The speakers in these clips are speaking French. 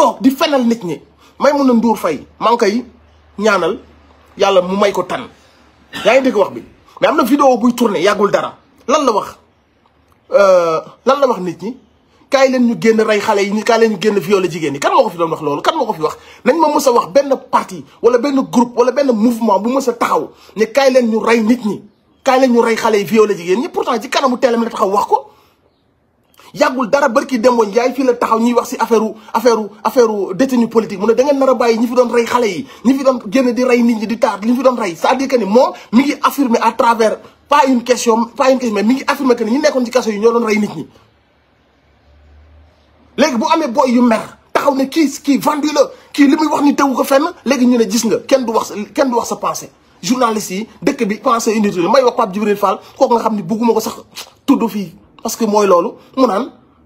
toog di fenal nit ñi. May mun a nduur fay maa ngi koy ñaanal yàlla mu may ko tan. Yaa ngi dégg wax bi? Mais am na vidéo buy tourné yàggul dara. Lan la wax? Lan la wax nit ñi? Kaay leen ñu génn rey xale yi ni kaay leen ñu génn violé jigéen ñi. Kan moo ko fi doon kan moo ko wax? Nañ ma a wax benn parti wala benn groupe wala benn mouvement bu mës a taxaw ne kaay leen ñu rey nit ñi. Kaay leen ñu rey xale yi violé jigéen ñi. Pourtant ci kanamu teelam la taxaw wax ko. Yàggul dara barki demboñ yaay fii la taxaw ñuy wax si affaire affaire affaire détenu politique mu ne da ngeen nar a bàyyi ñi fi doon rey xale yi ñi fi doon génn di rey nit ñi di taar li fi doon rey. C'est-à-dire que ni moom mi ngi affirmer à travers pas une question pas une question mais mi ngi affirmer que ni ñi nekkoon ci kaso yi ñoo doon nit ñi. Bu boy yu mer taxaw ne kii kii vendu la kii li muy wax ni tewu ko fenn léegi ñu ne gis nga kenn du wax kenn du wax sa pensée. Journaliste yi dëkk bi pensée inutile may wax Fall parce que mooy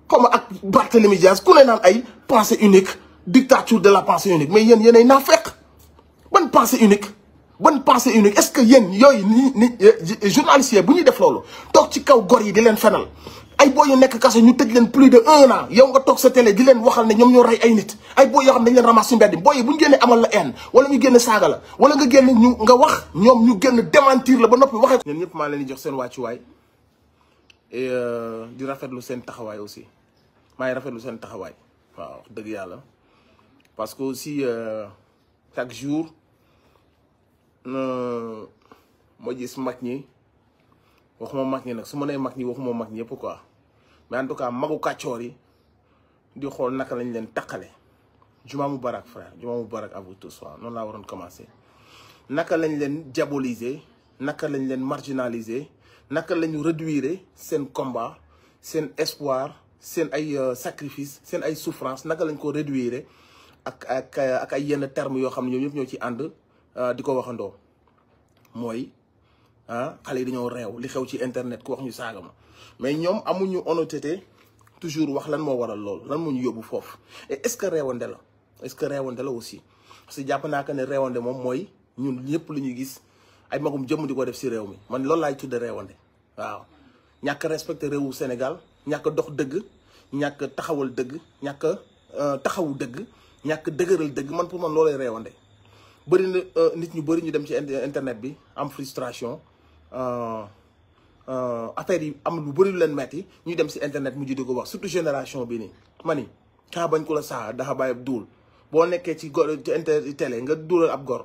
comme ak Barthélémy Diaz ku ne pensée unique dictature de la pensée unique. Mais yéen yéen ay naafeq. Ban pensée unique? Ban pensée unique? Est-ce que yéen yooyu ni ni journaliste yi bu ñuy def loolu toog ci kaw gor yi di leen fenal ay boo yu nekk kaso ñu tëj leen plus de un an yow nga toog sa télé di leen waxal ne ñoom ñoo rey ay nit ay boo yoo xam ne dañ leen ramasse ci mbedd booy yi bu ñu génnee amal la haine wala ñu génn saaga la wala nga génn ñu nga wax ñoom ñu génn démentir la et di rafetlu seen taxawaay aussi. Maa ngi rafetlu seen taxawaay. Parce que aussi chaque jour ma gis mag ñi. Waxuma mag ñi nag su ma nee yëpp quoi. Mais en tout cas magu kàccoor yi di xool naka lañ leen taqale. Juma mubarak frère juma mubarak à vous tous waaw noonu laa waroon commencer. Naka lañ leen diaboliser naka la ñu réduire seen combat seen espoir seen ay sacrifice seen ay souffrance naka lañ ko réduire ak ak ak ay yenn termes yoo xam ne ñoom ñëpp ñoo ci ànd di ko waxandoo. Mooy ah xale yi dañoo li xew ci internet ku wax ñu saaga ma. Mais ñoom amuñu honnêteté toujours wax lan moo waral loolu lan moo ñu yóbbu foofu. Et est-ce que réewande est-ce que réewande aussi? Parce que jàpp naa que ne réewande moom mooy ñun ñëpp lu gis ay magum jëmm di ko def si réew mi. Man loolu laay tudde réewande waaw. Ñàkk respecté réewu Sénégal ñàkk dox dëgg ñàkk taxawal dëgg ñàkk taxawu dëgg ñàkk dëgëral dëgg. Man pour man loolay réewande. Bëri na nit ñu bëri ñu dem ci internet bi am frustration affaire yi am lu bëri lu leen metti ñu dem si internet mu di ko wax. Surtout génération bi nii. Ma ni kaa bañ ko la saa daxa bàyyi duul. Boo nekkee ci gor ci télé nga duulal ab gor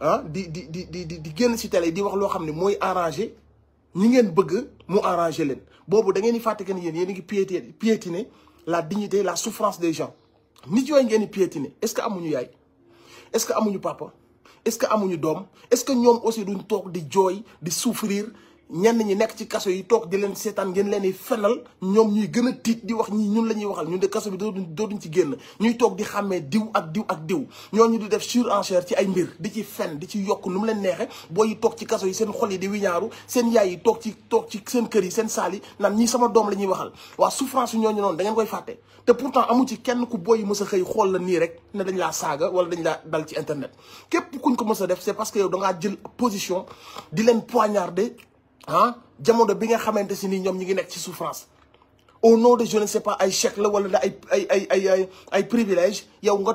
ah di di di di di génn si télé di wax loo xam ne mooy arrangé ñi ngeen bëgg mu arrangé leen. Boobu da ngeen di fàtte que ni yéen yéen a piétiner la dignité la souffrance des gens. Nit yooyu ngeen di piétiner est-ce que amuñu yaay? Est-ce que amuñu papa? Est-ce que amuñu doom? Est-ce que ñoom aussi duñ toog di jooy di souffrir ñenn ñi nekk ci kaso yi toog di leen seetaan ngeen leen di fenal ñuy gën a tiit di wax ñii ñun la waxal ñun de kaso bi dooduñ dooduñ ci génn ñuy di xàmmee diw ak diw ak diw ñooñu di def surenchère ci ay mbir di ci fen di ci yokk nu mu leen neexe yi toog ci kaso yi seen xol yi di wiñaaru seen yaay yi toog ci ci seen kër yi seen yi la waxal souffrance yu ñooñu noonu da ngeen koy te pourtant amu ci kenn ku booy yi mës a xëy xool la nii rek ne dañ laa wala dañ laa dal internet. képp kuñ ko mës a def c'est parce que yow da ngaa jël position di poignarder ah jamono bi nga xamante si ni ngi souffrance. Au nom de je ne sais pas ay chèque la wala ay ay ay ay privilège yow nga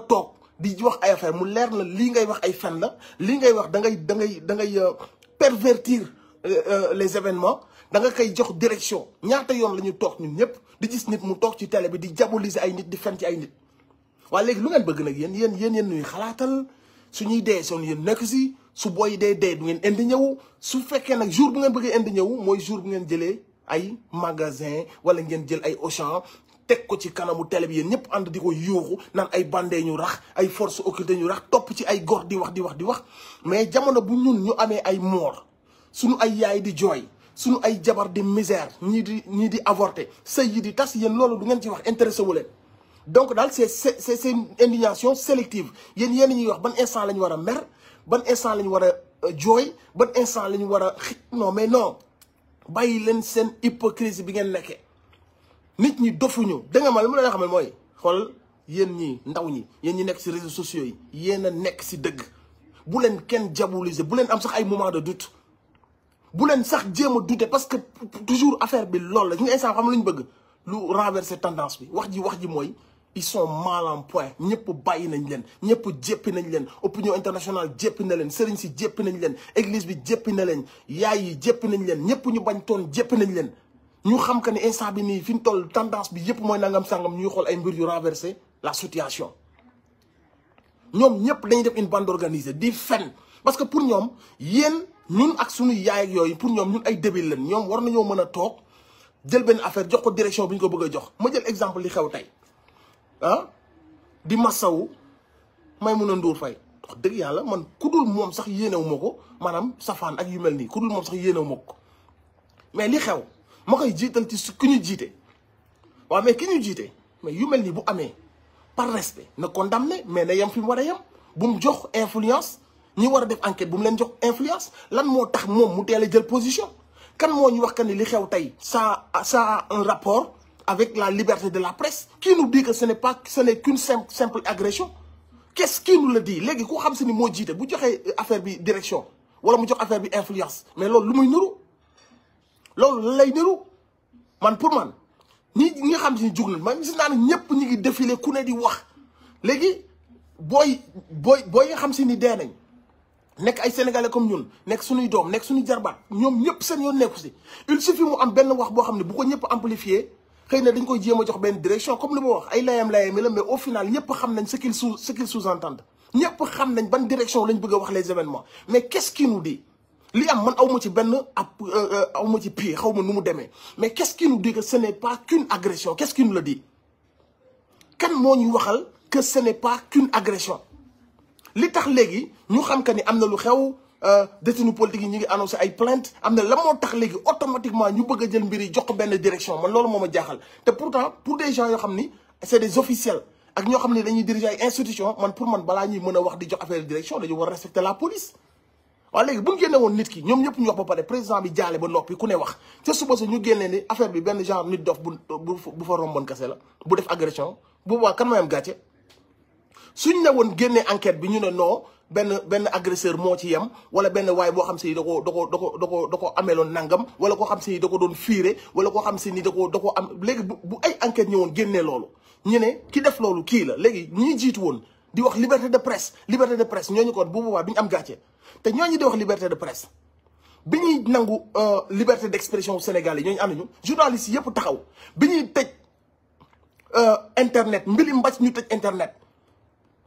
di wax ay affaire mu ngay wax ay pervertir les événements da nga direction. Ñaata yoon la ñu ñun ñëpp di gis nit mu toog ci télé bi suñuy dee soon yéen. Nekk si su booy dee dee du ngeen indi ñëw. Su fekkee nag jour bu ngeen bëggee indi ñëw mooy jour bu ngeen jëlee ay magasin wala ngeen jël ay Auchan teg ko ci kanamu télé bi yéen ñëpp ànd di ko yuuxu naan ay bandee ñu rax ay force occulte ñu rax topp ci ay gor di wax di wax di wax. Mais jamono bu ñun ñu amee ay moor suñu ay yaay di jooy suñu ay jabar di misère ñii di ñii di avorter sëy yi di tas yéen loolu du ngeen ci wax intéressé wu leen. Donc c'est une indignation sélective. Yéen yéen ñuy wax ban instant la mer instant la ban instant non mais non. Bàyyi leen seen hypocrisie bi ngeen nekkee. Nit ñi dofuñu. Da nga ma li leen xamal ñi ndaw ñi réseaux sociaux diaboliser bu am moment de doute. Bu sax parce que toujours affaire bi loolu la. Ñu instant xam bëgg? Tendance bi. Wax ji ils sont mal en point. Ñëpp bàyyi nañ leen. Ñëpp jéppi nañ opinion internationale jéppi na leen. Sëriñ si jéppi nañ église bi jéppi na leen. Yaay yi jéppi nañ leen. Ñëpp ñu bañ toon jéppi nañ leen. Ñu xam que ni instant bi nii fi ñu toll tendance bi yëpp mooy nangam sangam ñuy xool ay mbir yu renverser la situation. Ñoom ñëpp dañuy def une bande organisée di parce que pour ñoom yéen ñun ak suñu yaay ak direction ah di masawu may mun fay wax dëgg yàlla man ku dul sax yéenewu ma ko maanaam ak yu mel nii ku sax mais li xew ma koy ci su ki ñu mais ki ñu mais yu mel bu par respect na condamné mais na yem fi mu war a bu mu jox influence ñi war def enquête bu mu leen jox influence lan moo tax moom mu teel jël position? Kan moo ñu wax que li xew ça ça a un rapport avec la liberté de la presse qui nous dit que ce n'est pas qu'une simple agression. Qu'est-ce qui nous le dit? Léegi ku xam si ni moo joxee affaire bi direction wala affaire bi influence mais man pour man ñi ñi si gis naa ne défilé ku ne di wax. Léegi booy ay sénégalais comme ñun nekk suñuy doom nekk suñuy seen il suffit mu am wax boo xam ne bu ko ñëpp amplifié xëy na dañ koy jéem a jox benn direction comme li ma wax ay layam layam la mais au final ñëpp xam nañ ce qu'il sous ce qu'il sous-entend ñëpp xam nañ ban direction lañ bëgg a wax les événements. Mais qu'est-ce qui nous dit? Li am man aw ma ci benn ab aw ma ci pied xaw nu mu demee. Mais qu'est-ce qui nous dit que ce n'est pas qu'une agression? Qu'est-ce qui nous le dit? Kan moo ñu waxal que ce n'est pas qu'une agression? Li tax léegi ñu xam que ni am na lu xew détenu politique yi ñu ngi annoncé ay plainte. Am na la moo automatiquement ñu bëgg direction. Man loolu moo ma jaaxal. Te pourtant pour des gens c'est des officiels ak ñoo xam ne dañuy diriger ay institutions man pour man balaa ñuy mën a direction dañu war a respecter la police. waaw léegi bu ñu génne woon nit ki ñoom ñëpp ñu wax ba pare président bi jaale ba noppi ku ne wax. Ca suba sa ñu génnee ni affaire bi benn genre nit dof bu bu fa la bu agression bu boobaa kan mooy am gàcce? Ne woon génnee enquête bi ñu ne benn benn agresseur moo ci yem wala benn waay boo xam si da ko da ko da ko da ko da ko ameeloon nangam wala koo xam si da ko doon fiire wala koo xam si ni da ko da ko am léegi bu bu ay enquête ñëwoon génnee loolu ñu ne ki def loolu kii la léegi ñi jiitu woon di wax liberté de presse liberté de presse ñooñu kon bu boobaa bi ñu am gàcce te ñooñu di wax liberté de presse bi ñuy nangu liberté d'expression Sénégal yi ñooñu am nañu journalistes yëpp taxaw bi ñuy tëj internet mbili mbàcc ñu tëj internet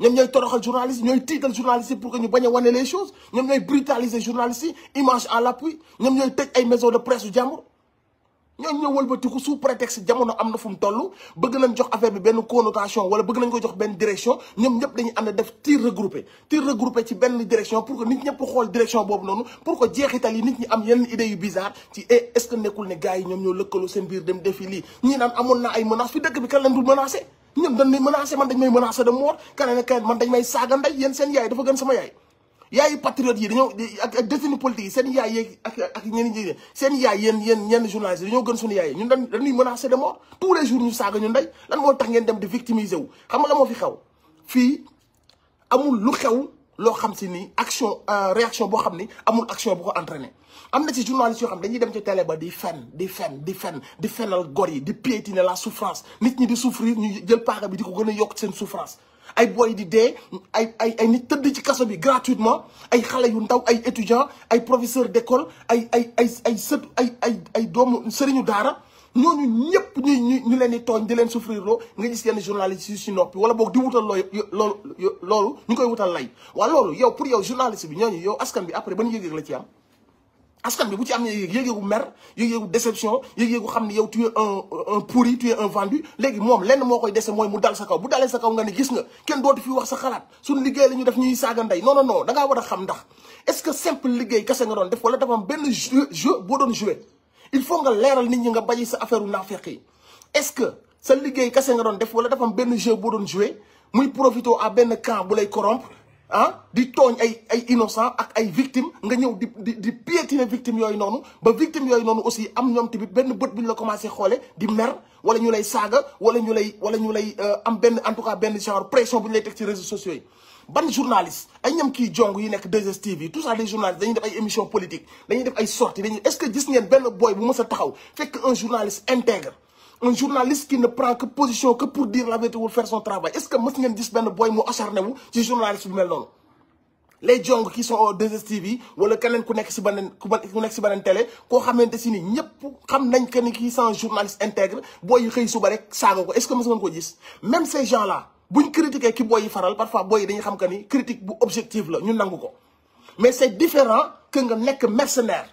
ñoom ñooy toroxal yi pour que ñu bañ a wane les choses. Ñoom ñooy brutaliser journalistes yi image à l'appui. Ñoom ñooy tëj ay maison de presse yu jàmbur ñooñu sous prétexte jamono am na fu mu toll. Bëgg connotation wala bëgg nañ direction. Ñoom ñëpp dañuy ànd regroupé. Regroupé direction pour que nit direction pour que jeexital yi nit ñi bizarre ci est-ce que nekkul ne gars yi ñoom ñoo lëkkaloo seen ñoom dañ may menacé man dañ may menacé de mort. Keneen ak keneen man dañ may saaga ndey yéen seen yaay dafa gën sama yaay. Yaayu patriotes yi dañoo ak ak détenu politique yi seen yaay yeeg ak yéen yéen ñenn journalistes yi dañoo gën suñu yaay ñun dañ dañuy menacé de mort. Tous les jours ñu saaga ñu ndey. Lan moo tax ngeen dem di victimiser wu? Xam la moo fi xew? Fii amul lu xew loo ni action réaction boo xam ni amul action bu ko entraîné am na ci journalistes yoo xam dañuy dem ci télé ba di fen di fen di fen di fenal gor yi di piétiner la souffrance. Nit ñi di souffrir ñu jël paaka bi di ko gën a yokk souffrance. Ay boy di dee ay ay ay nit tëdd ci bi gratuitement ay xale yu ndaw ay étudiants ay professeurs d'école ay ay ay ay ay ay doomu ñooñu ñëpp ñu ñu ñu leen di souffrir loo nga gis yenn journaliste yu si looy loolu yow pour après ban askan bi bu ci am yëg yëg-yëgu mer yëg-yëgu déception yëg-yëgu xam tu es un un pourri tu es un vendu. Koy mu dal sa kaw bu sa kaw nga gis nga fi wax sa liggéey def ñuy non non non est-ce que simple liggéey kese nga doon def wala dafa jeu boo joué il faut nga leeral nit ñi nga bàyyi sa affaire u naafeq yi est-ce que sa liggéey kese nga doon def wala dafa am benn jeu boo doon joué muy profité à benn camp bu lay corrompre ah di tooñ ay ay innocent ak ay victimes nga ñëw di di di piétiner victimes yooyu noonu ba victimes yooyu noonu aussi am ñoom tamit benn bët bu ñu la commencé xoole di mer wala ñu lay saaga wala ñu lay wala ñu lay am benn en tout cas benn genre pression bu ñu lay teg ci réseaux sociaux. Ban journaliste ay ñam kii jong yi nekk 2STV tout ça des journalistes dañuy def ay sorties dañuy est-ce que gis ngeen un journaliste intègre. un journaliste qui ne prend que position pour dire la vérité ou faire son travail est-ce que mës ngeen gis benn boy mu acharné wu ci journaliste bu mel les jong qui sont au 2STV wala keneen ku nekk si beneen ku nekk si beneen télé ni journaliste intègre est-ce que mës ngeen ko même ces gens là buñ critiquer ki booy yi faral parfois booy yi dañuy xam que ni critique bu objectif la ñu nangu ko. Mais c'est différent que nga nekk mercenaire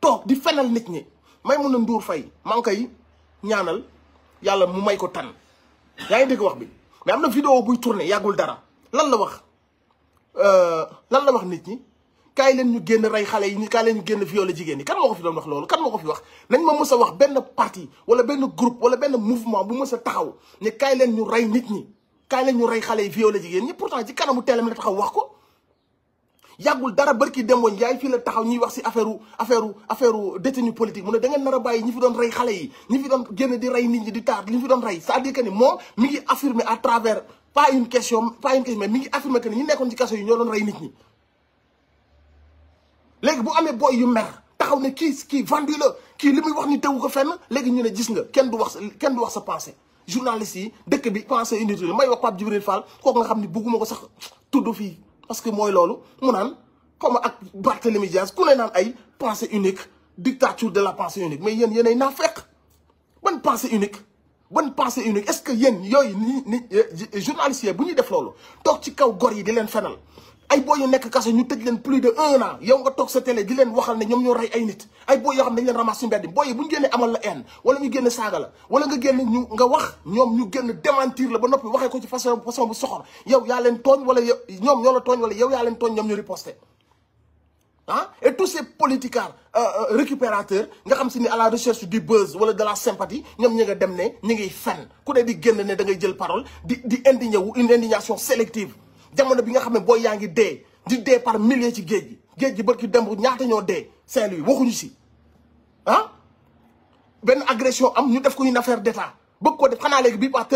toog di fenal nit ñi. May mun a nduur fay maa ngi koy ñaanal yàlla mu may ko tan. Yaa ngi dégg wax bi? Mais am na vidéo buy tourné yàggul dara. Lan la wax? Lan la wax nit ñi? Kaay leen ñu génn rey xale yi kaay leen ñu génn violé jigéen a wax benn parti wala benn groupe wala benn mouvement bu a taxaw ne kaay leen ñu rey nit ñi kaay leen ñu rey xale yi jigéen ñi. Pourtant ci kanamu teelam la taxaw wax ko. Yàggul dara barki demboñ yaay fii taxaw ñuy wax si affaire affaire affaire mu ne da ngeen a bàyyi ñi fi doon rey yi ñi fi doon génn di rey nit ñi di taar li fi doon rey. C'est-à-dire ni moom mi ngi affirmer à travers pas une question pas une question mais mi ngi affirmer que ni ñi nekkoon ci kaso yi ñoo doon rey nit ñi. Léegi bu amee boy yu mer taxaw ne kii kii vendu la kii li muy ni tewu ko fenn léegi ñu ne gis nga kenn du wax kenn du wax journaliste yi dëkk bi pensée inutile may wax Pape Djibril Fall kooku nga xam ni bugguma ko sax tudd parce que mooy loolu mu naan ma ak Barthélémy Diaz pensée unique dictature de la pensée unique mais yéen yéen ay naafeq. Ban pensée unique? Ban pensée unique? Est-ce que yéen yooyu ni ni journalistes yi bu ñuy def loolu toog ci kaw ay boo yu nekk kaso ñu tëj leen plus de un an. Yow nga toog sa télé di leen waxal ne ñoom ñoo rey ay nit. Ay boo yoo xam ne leen ramasse ci mbedd booy yi bu amal la haine. Wala ñu génne saaga la. Wala nga génn ñu nga wax ñoom ñu génn démentir la ba noppi waxee ko ci façon façon bu soxor. Yow yaa leen tooñ wala yow ñoo la tooñ wala yow yaa leen tooñ ñoom ñu riposté ah? Et tous ces politicards récupérateurs nga xam ni à la recherche du buzz wala de la sympathie dem ku di da ngay jël parole di di une indignation jamono bi nga xam ne booy yaa ngi dee di dee par milliers ci géej gi. Géej gi barki demb ñaata ñoo dee? Saint-Louis waxuñu si. Ah? Benn agression am ñu def ko une affaire d'état. Bëgg ko def xanaa léegi bii par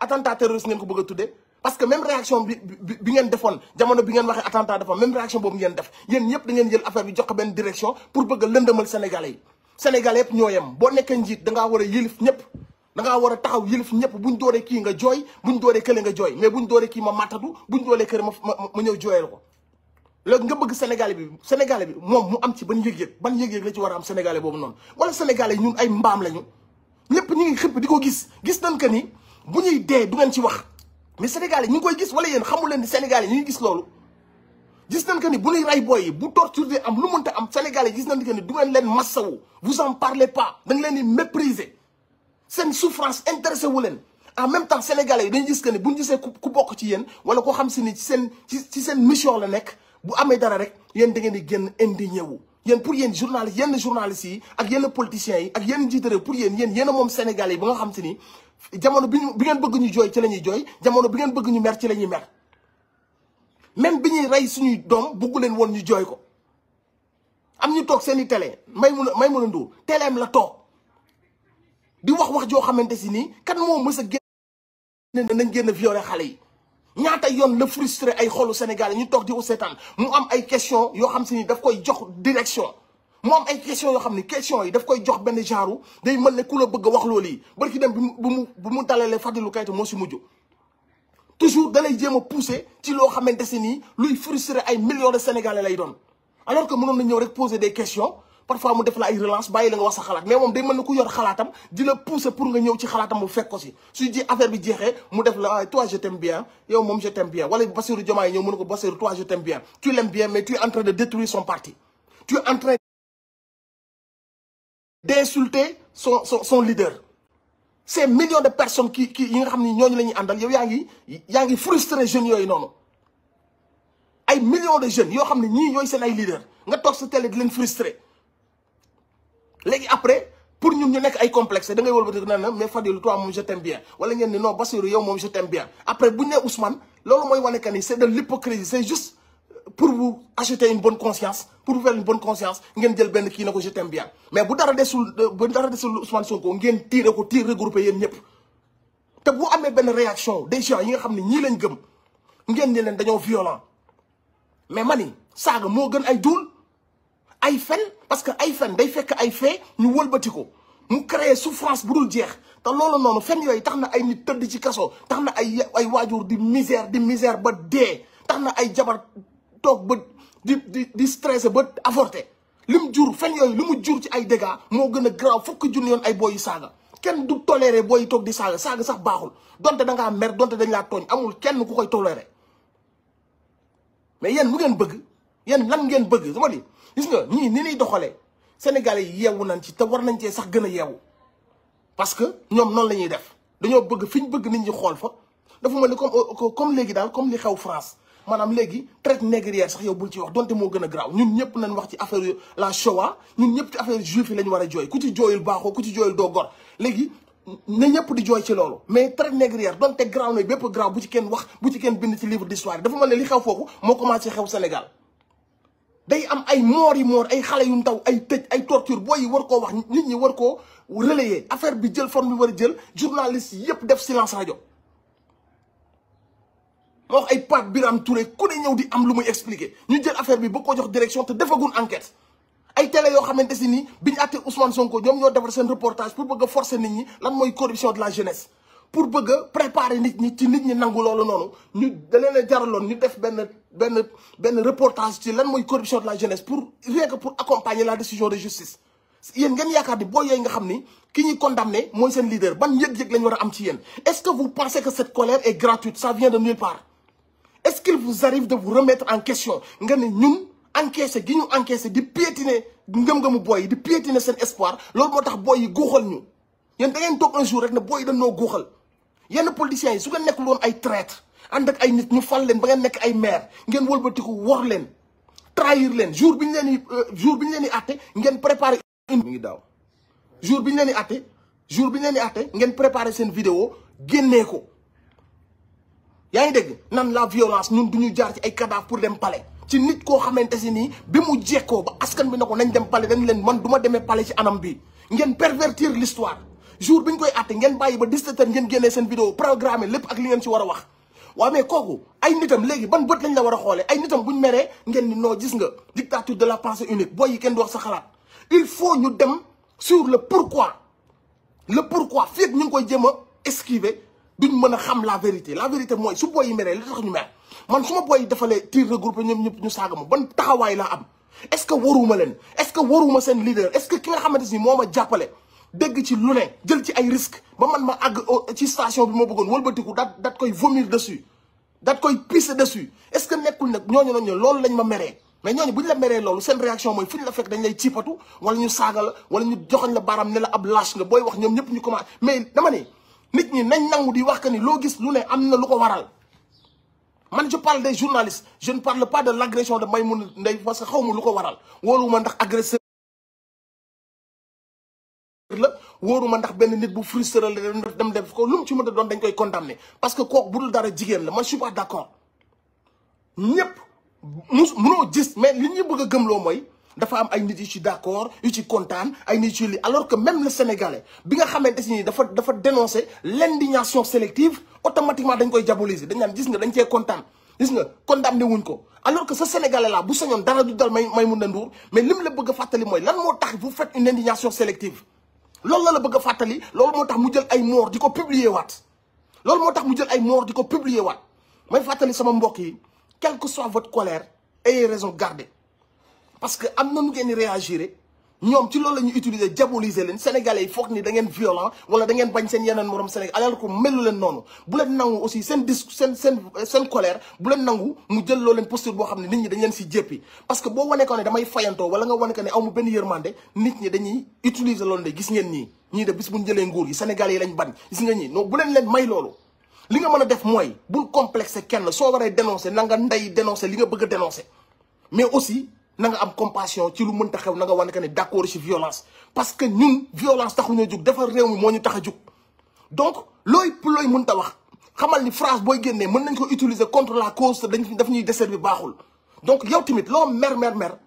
attentat terroriste ngeen ko bëgg a tuddee parce que même réaction bi bi ngeen defoon jamono bi ngeen waxee attentat defoon même réaction boobu ngeen def yéen ñëpp da ngeen jël affaire bi jox ko benn direction pour bëgg a lëndëmal sénégalais ñoo yem. Boo nekkee njiit dangaa war a ñëpp. Da taxaw yilif nga jooy buñ nga jooy. Mais buñ dooree kii ma mattatu buñ dooree kële ma ma ñëw jooyal ko. Léegi nga bëgg sénégalais bi sénégalais bi moom mu am ci ban yëg-yëg ban yëg-yëg la ci a am sénégalais wala sénégalais di gis. Gis nañ ni bu ñuy mais sénégalais ñu koy gis wala yéen xamul leen ni sénégalais ngi gis loolu? Gis nañ ni bu ñuy di am lu mënta sénégalais gis nañ ni du ngeen vous en parlez pas. Da leen seen souffrance intéressé en même temps sénégalais dañu gis que ni bu ñu ku bokk ci yéen wala koo xam si ni ci ci seen mission la nekk bu amee dara rek yéen da ngeen di génn indigné wu yéen pour journalistes yi ak politiciens yi ak yenn njiit réew pour yéen yéen yéen a sénégalais yi nga xam si ni jamono bi ngeen bëgg ñu jooy ci la ñuy jamono bi ngeen bëgg ñu mer ci la mer. Même woon ñu ko. Am ñu télé di wax wax joo xamante si kan moo mës xale yi. ñaata yoon ay xolu Sénégal ñu di mu am ay question daf direction. mu am ay question question yi daf koy jox genre day bëgg wax loolu barki dem mu mu toujours poussé ci loo luy millions de Sénégalais lay alors que mënoon na ñëw poser des questions parfois mu def la ay relance bàyyi la nga wax sa xalaat. Mais moom day mën na ku yor xalaatam di la pousser pour nga ñëw ci xalaatam mu fekk ko si. Su ji affaire bi jeexee mu def la toi je t'aime bien. Yow moom je t'aime bien. Wala Bassirou Diomaye ñëw mu ne ko Bassirou toi je t'aime bien. Tu l'aimes bien mais tu es en train de détruire son parti. Tu es en train d'insulter son son son leader. Ces millions de personnes qui qui yi nga xam ni ñooñu la ñuy àndal yow yaa ngi yaa ngi frustré jeunes yooyu noonu. Ay millions de jeunes yoo xam ne ñii ñooy seen ay leader. Nga toog sa télé di leen frustré léegi après pour ñun ñu nekk ay complexe da ngay wëlbati na na mais Fadilou toi moom je t'aime bien. Wala ngeen ni non Bassirou yow moom je t'aime bien. Après bu ñu nee Ousmane loolu mooy wane que c'est de l'hypocrisie c'est juste pour vous acheter une bonne conscience pour vous faire une bonne conscience ngeen jël benn kii na ko je t'aime bien. Mais bu dara desul bu dara desul Ousmane Sonko ngeen tiire ko tiir regroupé yéen ñëpp te bu amee benn réaction des gens yi nga xam ne ñii lañ gëm ngeen ni leen dañoo violent. Mais mani saaga moo gën ay duul ay parce que ay fen day fekk ay fee ñu wëlbati ko. Mu créer souffrance bu dul jeex. Te loolu noonu fen ci misère di misère ba dee tax na ay jabar toog ba di di di stressé ba avorté. Li mu jur fen yooyu li mu ci ay dégâts moo gën a fukk junni ay kenn du toléré booy yi toog di saaga saaga sax baaxul. Donte da ngaa mer donte dañ amul kenn ku koy mais yéen lu ngeen bëgg? Yéen lan ngeen bëgg? Sama gis nga ñii ni doxalee sénégalais yi nañ ci te war nañ cee sax parce que ñoom noonu la ñuy def. Dañoo bëgg fi ñu bëgg nit ñi xool fa. Dafa mel comme comme léegi comme li xew France. Maanaam léegi traite négrière sax yow bul ci wax donte moo gën a graaw ñun ñëpp nañ wax ci affaire la Shoah. Ñun ñëpp ci affaire juif yi la ñu ku ci jooyul baaxoo ku ci jooyul doo gor. Léegi na ñëpp di ci loolu. Mais traite négrière donte graaw na bépp graaw bu ci kenn wax bu ci kenn bind ci livre d'histoire dafa mel li xew foofu moo commencé xew Sénégal day am ay moor yi moor ay xale yu ndaw ay tëj ay torture. Booy yi war koo wax nit ñi war koo relayer. Affaire bi jël forme bi war a jël journaliste yëpp def silence rajo. Moo wax ay Pape Biram Touré ku ne ñëw di am lu muy expliquer. Ñu jël affaire bi ba ko jox direction te defagun enquête. Ay télé yoo xamante si nii bi ñu àttee Ousmane Sonko ñoom ñoo defar seen reportage pour bëgg a nit ñi lan mooy corruption de la jeunesse. Pour préparer nit ñi ci nit ñi nangu loolu noonu. ñu da leen a jaraloon reportage ci lan corruption de la jeunesse pour rien que pour accompagner la décision de justice. Yéen ngeen yaakaar ni boo yooyu nga xam ni ki ñuy condamné mooy seen leader. Ban est-ce que vous pensez que cette colère est gratuite? Ça vient de nulle part. Est-ce qu'il vous arrive de vous remettre en question? Nga ne ñun encaissé gi ñu encaissé di piétiner ngëm-ngëmu booy yi di piétiner seen espoir loolu moo tax booy yi guuxal ñu. Yéen da ngeen toog un jour rek ne booy yi dañoo guuxal yenn politiciens yi su ngeen nekkul woon ay traître ànd ak ay nit ñu fal leen ba ngeen nekk ay maire ngeen wëlbatiku wor leen trahir leen. Jour di jour bi ñu leen ngeen préparé ngi daaw. Jour bi ñu leen jour bi ñu leen ngeen préparé seen vidéo génnee ko. Yaa ngi nan la violence ñun du ñu cadavre pour dem palais. Si nii bi mu jekkoo ba askan bi na ko nañ dem jour bi ñu koy àtte ngeen bàyyi ba 17 heures ngeen vidéo programmé lépp ak li ngeen ci war a wax. Waaw mais kooku ay nitam léegi ban bët lañ la war a ay nitam buñ ngeen ni gis nga dictature de la pensée unique booy kenn du wax sa il faut ñu dem sur le pourquoi. Le pourquoi fii ñu koy esquiver duñ mën xam la vérité. La vérité mooy su booy yi li tax ñu mer? Man su ma booy tir regroupé ñoom ñëpp ñu saaga ma ban taxawaay laa am? Est-ce que waruma leen? Est-ce que waruma seen leader? Est-ce que ki nga xamante ni moo dégg ci lu ne jël risques ba man ma àgg vomir dessus pisser dessus. Est-ce que nekkul nag ñooñu noonu loolu ma mais la seen réaction mooy fu la fekk dañ lay ciipatu wala ñu wala ñu mais dama nañ am lu ko waral. Man je parle des journalistes je ne parle pas de l'agression de Maïmouna Ndeye parce que lu ko waral wóoruma ndax benn nit bu frustré la dem def ko ci doon dañ koy parce que kooku dara la suis pas munoo gis mais li bëgg dafa am ay nit ci d'accord yu ci ay nit alors que même le sénégalais bi nga xamante nii dafa dafa dénoncer sélective automatiquement dañ koy diaboliser dañ gis nga dañ alors que ce sénégalais là bu mais lim la bëgg vous une indignation sélective? Loolu la la bëgg a fàttali loolu moo tax mu jël ay moor di ko publier waat. Loolu moo tax mu jël ay moor di ko publier waat. May fàttali sama mbokk yi quelle que soit votre colère ayez raison garder parce que am na nu ngeen di réagir ñoom ci loolu la ñu utiliser diaboliser leen sénégalais yi foog ni da ngeen violent wala da ngeen bañ seen yeneen morom Sénégal alors que melu leen noonu bu leen mu jël loo leen posture boo xam ne nit ñi dañ leen si jéppi parce que boo wane ko ne damay fayantoo wala nga wane ko ne aw ma benn dañuy utiliser loolu de gis ngeen nii ñii de bis bu ñu jëlee nguur yi sénégalais yi lañ bañ gis nga ñii non bu leen leen may loolu li nga mën a def mooy bul complexé kenn soo waree dénoncer na nga ndey dénoncer li nga bëgg a dénoncer mais aussi na nga am compassion ci lu mënta xew na nga wane que d'accord ci violence. Parce que ñun violence taxuñoo jug defar réew mi moo ñu tax a jug donc looy looy mënta wax xamal ni phrase booy génnee mën nañ ko utiliser contre la cause dañ daf ñuy donc yow tamit loo mer mer mer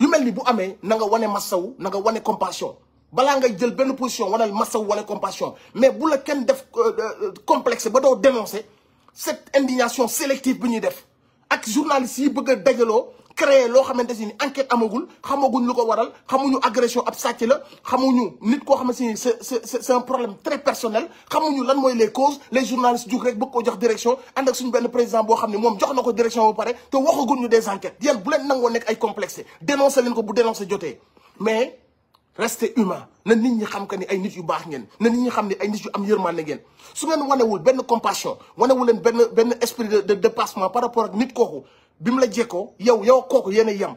yu mel ni bu amee na nga wane wane compassion. Balaa ngay jël benn position wanal massawu wane compassion. Mais bu la kenn def complexe ba doo dénoncer cette indignation sélective bi ñuy def ak journalistes yi bëgg a dajaloo créer loo xamante ni enquête amagul xamaguñ lu ko waral xamuñu agression ab sàcc la xamuñu nit koo xamante c'est c'est un problème très personnel xamuñu lan mooy les causes les journalistes jug rek bëgg ko jox direction ànd ak suñu benn président boo xam ne moom jox na ko direction ba pare te waxaguñ ñu des enquêtes. Yéen bu leen nangoo nekk ay complexé dénoncé leen ko bu dénoncé jotee. Mais restez humain na nit ñi xam que ni ay nit yu baax ngeen na nit ñi xam ne ay nit yu am yërmande ngeen. Su ngeen wanewul benn compassion wanewul leen benn benn esprit de dépassement par rapport ak nit kooku bi mu la jekkoo yow yow kooku yéen a yem.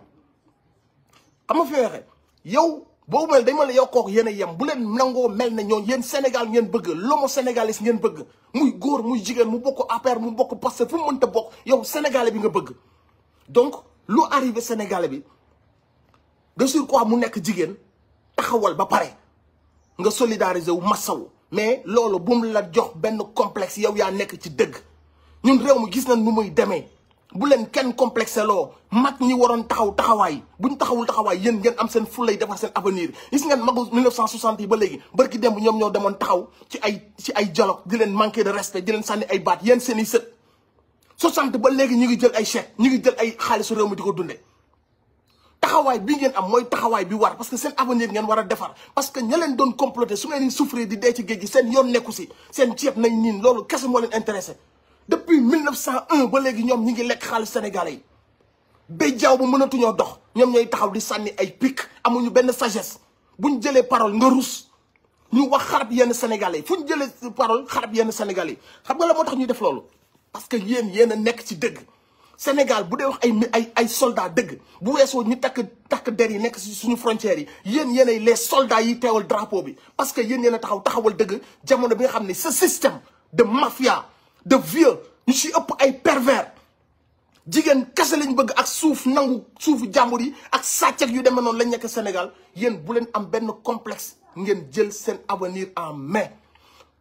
Xam nga fi yow boobu mel dañ ma la yow kooku yéen a yem. Bu leen nangoo mel ne ñoom yéen Sénégal ngeen bëgg l'homo sénégalais ngeen bëgg. Muy góor muy jigéen mu bokk APR mu bokk Pastef fu mu mënta bokk yow sénégalais bi nga bëgg. Donc lu arrivé sénégalais bi de surcroît mu nekk jigéen taxawal ba pare nga solidariser wu massawu. Mais loolu bu mu la jox benn complexe yow yaa nekk ci dëgg. Ñun réew mi gis nañ nu muy demee bu leen kenn complexe loo mag ñi waroon taxaw taxawaay buñ taxawul taxawaay yéen ngeen am seen fulay defar seen avenir gis ngeen magu 1960 yi ba léegi barki démb ñoom ñoo demoon taxaw ci leen manquer de respect di leen sànni ay baat yéen seeni sët 60 ba léegi ñu ngi jël ay chèque ñu ngi jël ay xaalisu réew mi di ko dundee taxawaay bi ngeen am mooy taxawaay bi war parce que seen avenir ngeen war a defar parce que ña leen doon comploter su ngeen di souffrir di dee ci géej gi seen yoon nekku si seen ceeb nañ niin loolu kese moo leen intéressé depuis 1901 ba léegi ñoom ñi ngi sénégalais yi. Bay jaaw ba mënatuñoo dox. Ñoom ñooy taxaw di sànni ay pic. Amuñu benn sagesse. Buñ jëlee parole nga rus. Ñu wax xarab sénégalais yi. Fu ñu jëlee parole sénégalais xam la ñuy def parce que yéen yéen a ci Sénégal bu dee wax ay ay ay soldats bu ñu frontières les soldats yi drapeau bi. Parce que yéen yéen taxaw taxawal jamono bi nga ce système de mafia de vieux. Ñu si pervers. Jigéen kese lañ bëgg ak suuf nangu suufu jàmbur yi ak sàcc yu demee Sénégal. Yéen bu leen am complexe ngeen jël seen avenir en main.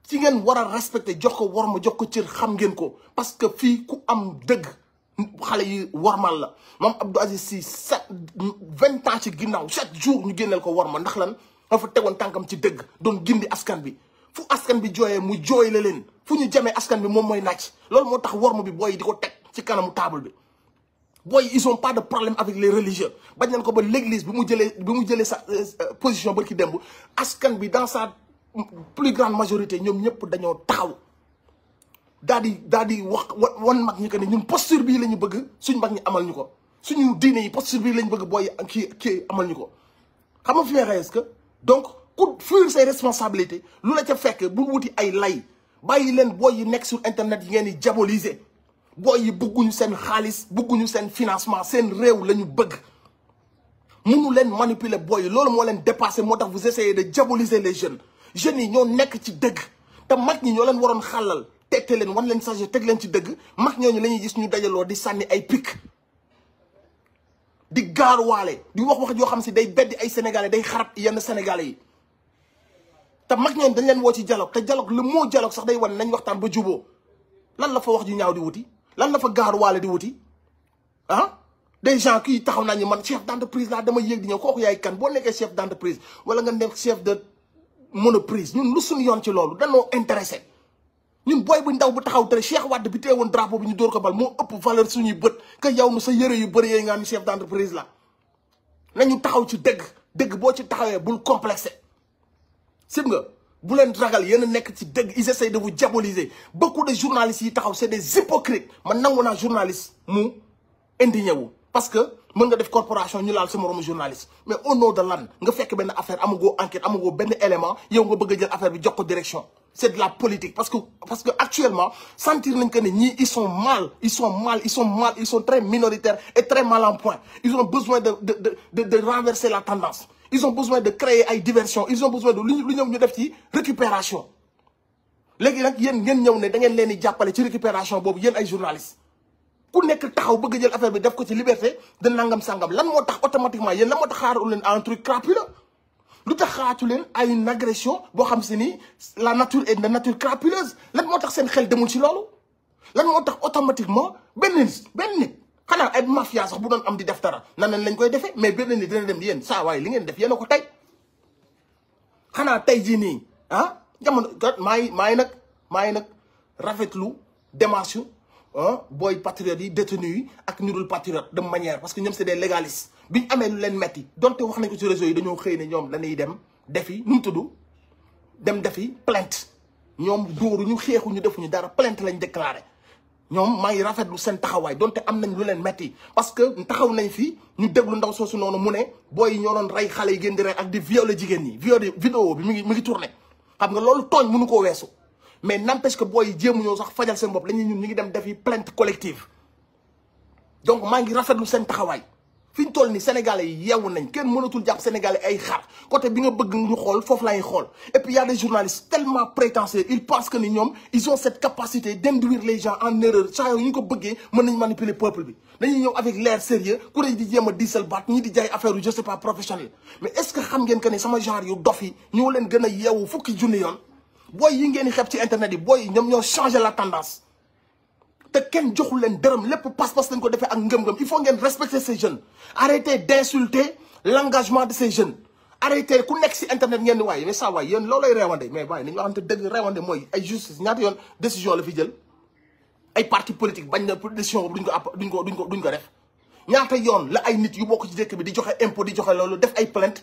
Ci ngeen war a respecté jox ko war parce que ku am dëgg warmal la. Abdou Aziz ans ci ginnaaw chaque jour ñu ko ndax lan? Fu askan bi jooyee mu jooy la leen fu ñu jamee askan bi moom mooy warma bi ci table bi. booy ils ont pas de problème avec les religieux bañ nañ ko ba l'église bi mu jëlee bi mu sa position ki démb askan bi dans sa plus grande majorité ñoom ñëpp dañoo taxaw. daal di wax wan mag ñi que ne ñun posture bii la bëgg suñ mag ñi amal ñu suñu diine yi posture bii la bëgg booy kii kii amal ñu xam nga fi est-ce que donc ku fuir say responsabilités lu la ca fekk bu wuti ay lay bàyyi leen booy sur internet yi diaboliser. Booy yi bëgguñu seen xaalis bëgguñu seen financement seen réew la ñu bëgg. Munu leen manipuler booy yi loolu moo leen dépassé moo tax vous essayez de diaboliser les jeunes. Jeunes yi ñoo nekk ci dëgg te mag ñi ñoo leen waroon xàllal. Tette leen wan leen sagesse teg leen ci dëgg. Mag ñooñu la ñuy gis ñu dajaloo di sànni ay pic di gaaruwaale di wax wax joo xam si day ay sénégalais day xarab yenn sénégalais te mag ñooñu dañ leen woo ci dialogue te dialogue le mot dialogue sax day wan nañ waxtaan ba juboo. Lan la fa wax ju ñaaw di wuti? Lan la fa gaaruwaale di wuti? Ah? Des gens kii taxaw naa ñu man chef d'entreprise laa dama yéeg di ñëw kooku yaay kan? Boo nekkee chef d'entreprise wala nga nekk chef de monoprise ñun lu suñu yoon ci loolu danoo intéressé. Ñun booy bu ndaw bu taxaw tere Cheikh Wade bi teewoon drapeau bi ñu dóor ko bal moo ëpp valeur suñuy bët que yow nu sa yëre yu bëri yooyu nga am chef d'entreprise la. Nañu taxaw ci dëgg dëgg boo ci taxawee bul complexé sim nga bu leen ragal yéen ils essaient de vous diaboliser. Beaucoup de journalistes yi c'est des hypocrites. Man nangu naa journaliste mu parce que mën nga def corporation ñu laal sa journaliste. Mais au nom de lan? Nga fekk benn affaire amagoo enquête amagoo benn élément yow nga bëgg a jël affaire bi direction. C'est de la politique. Parce que parce que actuellement sentir que ne ñii ils sont mal ils sont mal ils sont mal ils sont très minoritaires et très mal en point. Ils ont besoin de de de, de renverser la tendance ils ont besoin de créer ay diversion. Ils ont besoin de récupération. Léegi nag yéen ngeen ñëw ne da ngeen leen di jàppale ci récupération boobu yéen ay journalistes. Ku nekk taxaw bëgg jël affaire bi def liberté de nangam sangam. Lan automatiquement yéen lan un truc crapuleux lu tax xaatu leen à une agression la nature est de nature crapuleuse. Lan moo tax seen xel demul ci automatiquement xanaa ay mafia sax bu doon am di def dara. Nan lañ koy defee mais benn nit dina dem yéen. Saa waaye li ngeen def yéen a ko tey. Xanaa tey jii nii ah jamono maa ngi maa ngi nag maa rafetlu démarche booy patriotes yi détenus yi ak ñu patriote de manière parce que ñoom c'est des légalistes. Bi ñu lu leen metti donte wax nañ ko ci réseau yi dañoo xëy ne ñoom dañuy dem defi nu mu dem defi plainte. Ñoom dóoruñu xeexuñu defuñu dara plainte lañ déclaré ñoom ngi rafetlu seen taxawaay donte am parce que taxaw nañ fi ñu déglu ndaw soosu noonu mu ne booy ñoo doon rey xale yi gën di rey ak di violer jigéen ñi violer vidéo bi mi ngi mi ngi tourné. xam nga mais n'empêche que booy jéemu ñoo sax fajal seen bopp lañuy ñun ñu ngi dem defi plainte collective. donc maa ngi fi ñu toll ni sénégalais yi yeewu nañ kenn mënatul jàpp sénégalais ay xar. Côté bi nga bëgg ñu xool foofu laay xool. Et puis y a des journalistes tellement prétentieux ils pensent que ni ñoom ils ont cette capacité d'induire les gens en erreur. Saa yoo ñu ko bëggee mën nañ manipuler peuple bi. Dañuy ñëw avec l'air sérieux ku ne di jéem a diisal baat ñi di jaay affaire yu je sais pas professionnel. Mais est-ce que xam ngeen que ni sama genre yu dof yi ñoo leen gën a yeewu fukki junni yoon? Booy yi ngeen di xeeb ci internet yi booy ñoom ñoo changer la tendance te il faut respecter ces jeunes. Arrêtez d'insulter l'engagement de ces jeunes. Arrêtez ku nekk ci internet mais ça waay yéen loolay reewande mais waaye nañu waxante dëgg reewande mooy ay justice ñaata yoon décision la fi jël? Ay parti politique bañ na décision boobu duñ ko app duñ ko duñ ko duñ ko def. Ñaata yoon la ay nit yu bokk ci dëkk bi di joxe impôt di joxe loolu def ay plainte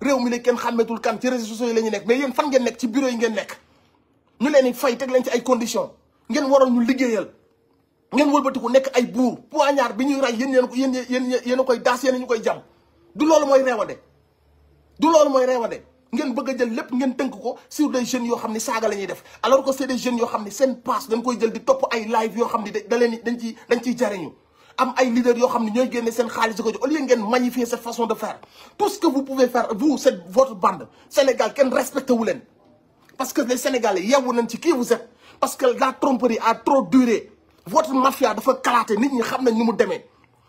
réew mi ne kenn xàmmeetul kan ci réseaux sociaux yi ñu nekk. mais yéen fan ngeen nekk ci bureau ngeen nekk? ñu leen di fay teg leen ci ay conditions. ngeen waroon ñu liggéeyal. ngeen wëlbatiku nekk ay buur. poignard bi ñuy rey yéen yéen yéen yéen yéen a koy daas yéen ñu koy jam. du loolu mooy reewande du loolu mooy reewande ngeen bëgg a jël lépp ngeen tënk ko sur des jeunes yoo xam ne saaga la ñuy def. alors que c'est des jeunes yoo xam ne seen passe dañ koy jël di topp ay yoo xam ne da leen dañ ciy dañ ciy jariñu. Am ay leaders yoo xam ne ñooy génne seen xaalis ko jox. Au lieu ngeen magnifier cette façon de faire tout ce que vous pouvez faire vous c'est votre bande Sénégal kenn respecté wu leen. Parce que les Sénégalais yeewu nañ ci qui vous êtes. Parce que la tromperie a trop duré. Votre mafia dafa kalaate nit ñi xam nañ ni mu demee.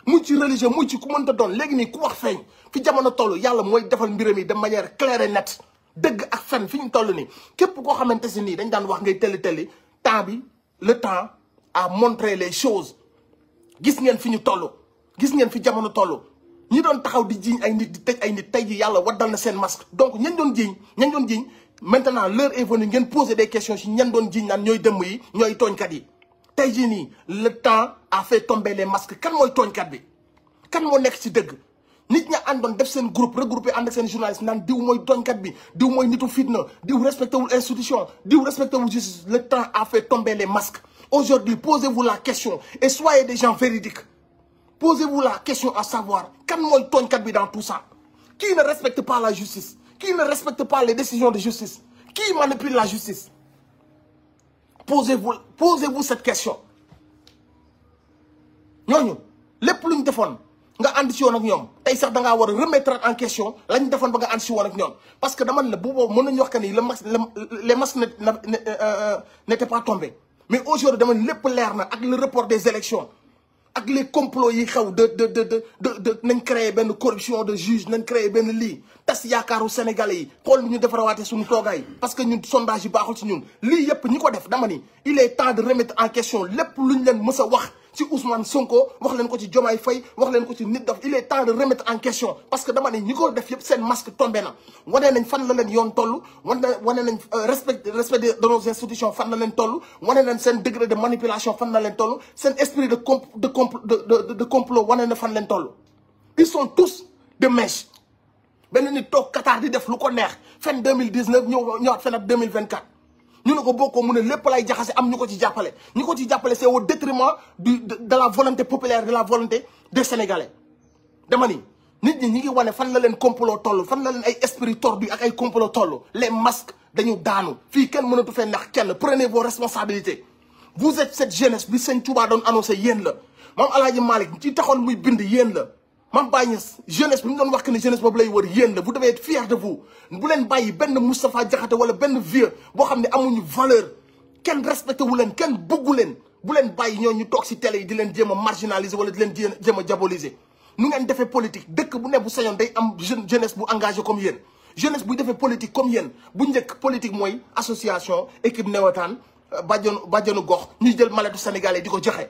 Muy ci religieux muy ci ku mënta doon léegi nii ku wax feeñ. Fi jamono toll yàlla mooy defal mbiram yi de manière claire et nette. Dëgg ak fen fi ñu toll nii. Képp koo xamante si nii dañ daan wax ngay telli telli temps bi le temps a montré les choses gis ngeen fi ñu toll. Gis ngeen fi jamono di ay nit di tëj ay nit tey ji yàlla waddal na seen masque. Donc ñañ doon jiiñ doon maintenant l'heure est venue ngeen poser des questions si ñan doon jiiñ naan ñooy dëmm yi ñooy tooñkat yi. Le temps a fait tomber les masques. Kan mooy tooñkat bi? Kan moo nekk ci dëgg? Nit ña àndoon def seen groupe regroupé ànd ak seen journaliste naan diw mooy tooñkat bi diw mooy nitu fitna diw respecté wul institution diw respecté wul justice. Le temps a fait tomber les masques aujourd'hui posez-vous la question et soyez des gens véridiques. Posez-vous la question à savoir mooy tooñkat bi dans tout ça? Qui ne respecte pas la justice? Qui ne respecte pas les décisions de justice? Qui manipule la justice? Posez-vous posez-vous cette question. Ñooñu lépp lu ñu defoon nga ànd ci woon ak ñoom remettre en question la ñu defoon nga ànd ñoom. Parce que dama ne la que les masques n'étaient pas tombés mais aujourd'hui dama lépp leer na ak le report des élections ak les complots yi xew de de de de de créer corruption de juge nañ créer benn tas yaakaaru sénégalais yi. xool ñu defarawaate suñu toogaay. parce que ñun sondage yi baaxul ci ñun. lii yëpp ñi ko def dama ni il est temps de remettre en question lépp luñ leen mës a wax ci Ousmane Sonko wax leen ko ci Diomaye Faye wax leen ko ci Nit Dof il est temps de remettre en question. parce que dama ne ñi ko def yëpp seen masque tombé na. wane nañ fan la leen yoon toll wane wane nañ respect respect de nos institutions fan la leen toll wane nañ seen degré de manipulation fan la leen toll seen esprit de comp de de de complot wane na fan leen toll. ils sont tous de mèche benn nit toog Qatar di def lu ko neex fen 2019 ñëw ñëwaat fen ak 2024 ñu ne ko bokkoo mu ne lépp lay jaxase am ñu ko ci jàppale. ñu ci c'est au détriment de la volonté populaire de la volonté des sénégalais. dama ni nit ñi ñi ngi fan la leen complot toll fan la leen ay esprit tordu ak ay complot toll. les masques dañu daanu. fii kenn mënatu ndax kenn. prenez vos responsabilités. vous êtes cette jeunesse bi sëñ Touba doon annoncé yéen la. Moom Alaaji Malick ci taxoon muy bind yéen la Mame Baye Niass jeunesse bi mu doon wax que ne jeunesse boobu lay wër yéen la vous devez être fier de vous. Bu leen bàyyi benn Moustapha Diakhaté wala benn vieux boo xam ne amuñu valeur. Kenn respecté bu leen bàyyi ñoo ñu toog si télé yi di marginaliser diaboliser. Politique bu jeunesse bu engagé comme yéen. Jeunesse buy defee politique comme yéen bu njëkk politique mooy association équipe néwataan bàjjanu bàjjanu gox ñuy ko joxe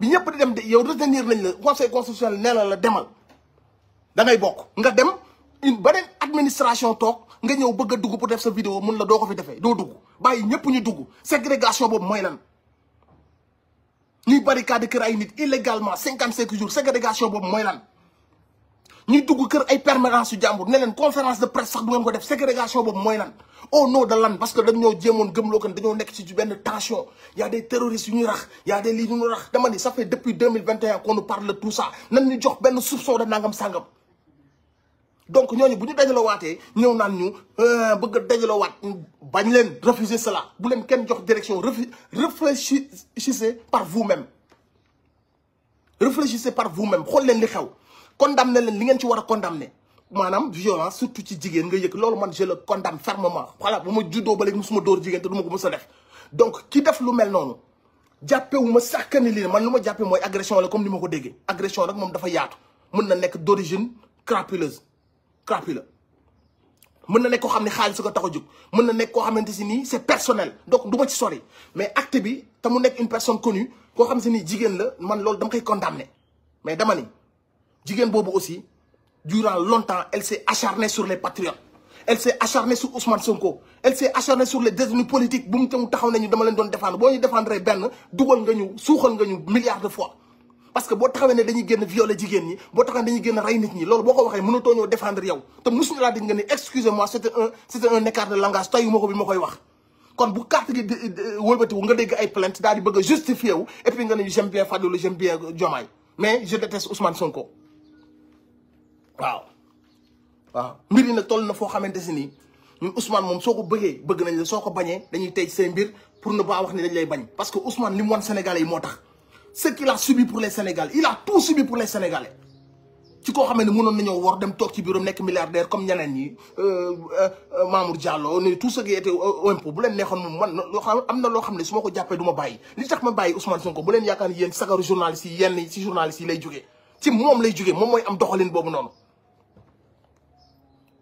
bi ñëpp di dem de yow retenir nañ la conseil constitutionnel nee na la demal. Da bokk. Nga dem une beneen administration toog nga ñëw bëgg a dugg pour def sa vidéo mun la doo ko fi defee doo dugg. Bàyyi ñëpp ñu dugg. Ségrégation boobu mooy lan? Ñuy barricade kër ay nit illégalement cinquante cinq jours. Ségrégation boobu mooy lan? Ñuy dugg kër ay permanence ne conférence de presse sax du ségrégation au nom de lan parce que dañoo jéemoon gëmloo kan dañoo nekk y a des terroristes yu ñuy rax y a des lii ça fait depuis deux mille vingt et un qu'on nous parle de tout ça nan ñu jox benn soupçon de nangam sangam donc ñooñu bu ñu dajaloo ñëw naan ñu bëgg a bañ leen refuser cela bu leen kenn jox direction réfléchissez par vous-même. Réfléchissez par vous-même xool leen li condamné leen li ngeen ci war a condamné. Maanaam violence surtout ci jigéen nga yëg. Loolu man je le condamne fermement. Voilà bu ma ba léegi musuma dóor jigéen te du ma ko mës a def. Donc ki def lu mel noonu jàppewu ma sax que ni lii man lu ma jàppee mooy agression la comme ni ma ko agression rek moom dafa yaatu. Mën na nekk d'origine crapuleuse. Crapule. Mën na nekk koo xam ne xaalis ko tax a jóg. Mën na nekk koo xamante c'est personnel. Donc du ma ci sori. Mais acte bi te mu une personne connue koo xam si nii jigéen la man loolu dama koy condamné mais dama ni jigéen boobu aussi durant longtemps elle s'est acharnée sur les patriotes. Elle s'est acharnée sur Ousmane Sonko. Elle s'est acharnée sur les détenus politiques. Bu mu taxaw nañu dama leen doon défendre. Boo ñu défendre benn dugal nga ñu suuxal milliards de fois. Parce que boo taxawee ne dañuy génn violer jigéen ñi boo taxawee dañuy génn rey nit ñi loolu boo ko waxee mënatoo ñoo défendre yow. Te mosuñu laa dig nga excusez-moi c'était un c'était un écart de langage tayu ma ko bi ma koy wax. Kon bu carte gi wëlbatiwu nga dégg ay plainte daal di bëgg a justifier wu et puis nga ne j'aime bien Fadilou j'aime bien Diomaye. Mais je déteste Ousmane Sonko waaw. Waaw. Mbir yi nag toll na foo xamante Ousmane moom soo ko bëggee bëgg nañ la soo ko dañuy tey say mbir pour ne pas wax ni dañ lay bañ. Parce que Ousmane li mu Sénégalais yi ce qu'il a subi pour les Sénégalais il a tout subi pour les Sénégalais. Ci koo xam ne mënoon nañoo war dem toog ci bureau nekk milliardaire comme ñeneen ñi Mamour Diallo ni tout ce qui était impôt bu leen neexoon moom man loo xam am na loo xam ma ko jàppee du ma bàyyi. Li tax ma bàyyi Ousmane Sonko bu leen yaakaar yéen sagaru journalistes yi yenn ci journalistes yi lay jógee. Ci moom lay jógee moom mooy am doxalin boobu noonu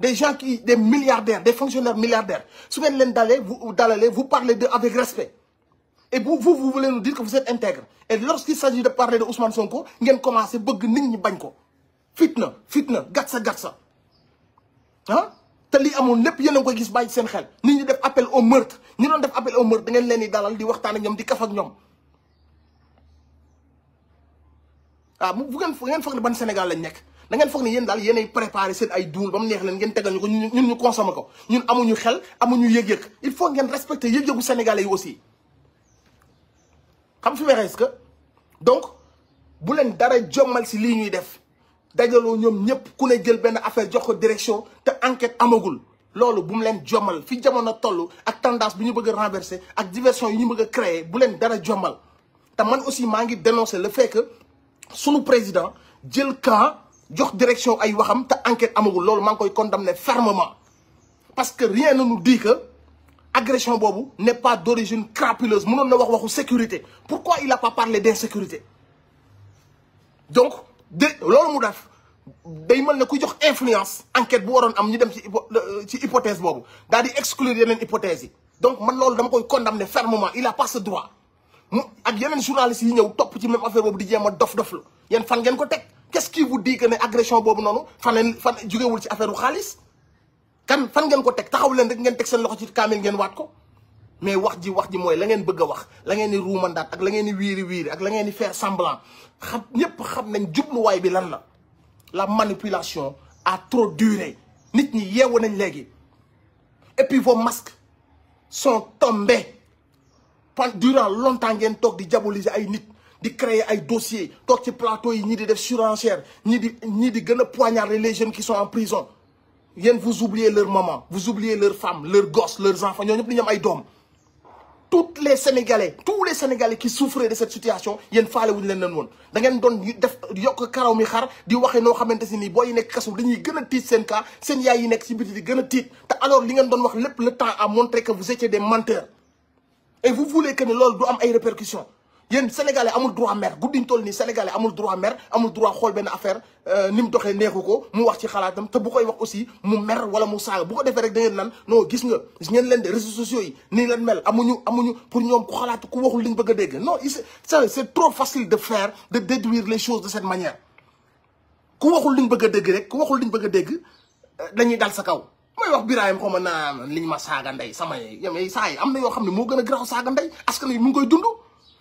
des gens qui des milliardaires des fonctionnaires milliardaires. Ngeen leen dalee vous vous parlez de avec respect. Et vous vous vous voulez nous dire que vous êtes intègre. Et lorsqu'il s'agit de parler de Ousmane Sonko ngeen commencé bëgg nit ñi bañ ko. Fitna fitna gatsa gatsa. Ah te li amoon lépp yéen a ngi koy gis bàyyi seen xel. Nit ñi def appel au meurtre. Ñi def appel au meurtre da ngeen leen di dalal di waxtaan ak ñoom di kaf ak ñoom. Ah ne Sénégal lañ nekk ngeen foog préparé seen ay neex ngeen tegal ñun ñu ko. Ñun amuñu xel il faut ngeen respecter yëg-yëgu sénégalais yi aussi. Xam fi est-ce que donc bu dara jommal si lii ñuy def dajaloo ñoom ñëpp ku ne jël affaire jox direction te enquête amagul. Loolu bu mu leen jommal fi jamono toll ak tendance bi ñu bëgg renverser ak diversion yi ñu bëgg créer bu dara aussi maa dénoncer le fait que sunu président jox direction ay waxam te enquête amagul. Loolu maa ngi koy condamner fermement. Parce que rien ne nous dit que agression boobu n'est pas d'origine crapuleuse. Mënoon na wax waxu sécurité. Pourquoi il a pas parlé d'insécurité? Donc de loolu mu def day mel ne ku jox influence enquête bu waroon am ñu dem ci ci hypothèse di exclure yeneen hypothèses yi. Donc man loolu dama koy condamner fermement. Il a pas ce droit. Mu ak yeneen journalistes yi ñëw topp ci même affaire boobu di jéem a dof-doflu yéen fan ngeen ko teg? Qu'est-ce qui vous dit que ne agression boobu noonu affaire fan ngeen ko teg? Taxaw leen mais wax ji wax ji mooy la ngeen bëgg wax la ngeen ak la ngeen semblant xam xam nañ bi lan la. La manipulation a trop duré. Nit ñi yeewu nañ léegi. Et puis vos masques sont tombés. Longtemps ngeen di diaboliser ay nit di créer ay dossiers toog ci plateau yi ñii di def surenchère ñii di poignarder les jeunes qui sont en prison. Yéen vous oubliez leur maman vous oubliez leurs femmes leurs gosses leurs enfants ñoo ñëpp dañu am ay doom. Toutes les sénégalais tous les sénégalais qui souffraient de cette situation yéen faale wuñu leen leen woon. Da ngeen doon def yokk karaw mi xar di waxee noo xamante si nii boo yi nekk kasu dañuy gën a tiit seen cas seen yaay yi nekk ci biti alors li ngeen le temps a montré que vous étiez des menteurs. Et vous voulez que ne loolu du am répercussions yéen sénégalais amul droit mer. Guddiñ toll nii sénégalais amul droit mer amul droit xool affaire ni mu doxee neexu ko mu wax ci xalaatam te bu koy wax aussi mu mer wala mu saaga. Bu ko defee rek da ngeen naan non gis nga ngeen leen de réseaux sociaux yi nii leen mel. Amuñu amuñu pour ñoom ku xalaat ku waxul liñ bëgg dégg. Non c'est c'est trop facile de faire de déduire les choses de cette manière. Ku waxul liñ bëgg a dégg rek ku waxul liñ bëgg a dégg dañuy dal sa kaw. Wax ma liñ ma saaga ndey sama yamay saa yi am na yoo xam ne moo gën a askan wi mu ngi koy dund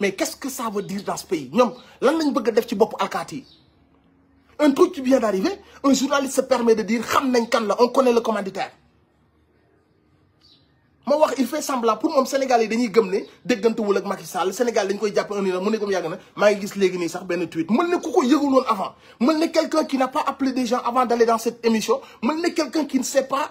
mais qu'est-ce que ça veut dire dans ce pays? Ñoom lan lañ bëgg a def ci bopp alkaati yi? Un truc qui vient d'arriver un journaliste se permet de dire xam on connaît le commanditaire. Moo wax il fait semblant. Pour moom Sénégal yi dañuy gëm ne déggantewul ak Macky Sall. Sénégal dañ koy jàpp un ni la mu ne comme yàgg na. Maa ngi gis léegi nii sax benn tweet. Mën ne ku ko yëgul woon avant. Mën ne quelqu'un qui n'a pas appelé des gens avant d'aller dans cette émission. Mën ne quelqu'un qui ne sait pas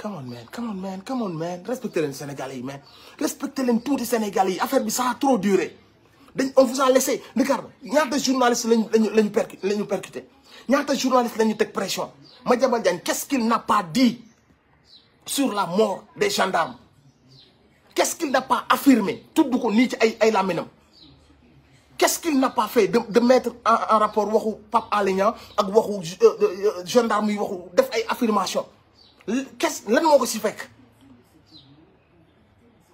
come on man. Come on man. Come on man. Respecté leen Sénégalais yi man respecté leen tuuti Sénégalais. Yi affaire ça a trop duré. On vous a laissé. Regarde ñaata journaliste lañu lañu lañu percu lañu percuté. Ñaata journaliste la ñu teg pression. Madiambal Diagne qu'est-ce qu'il n'a pas dit sur la mort des gendarmes? Qu'est-ce qu'il n'a pas affirmé? Tudd ko nii ci ay ay qu'est-ce qu'il n'a pas fait de de mettre en rapport waxu Pape Alé Niang ak waxu gendarme yi waxu def ay affirmation qu'est-ce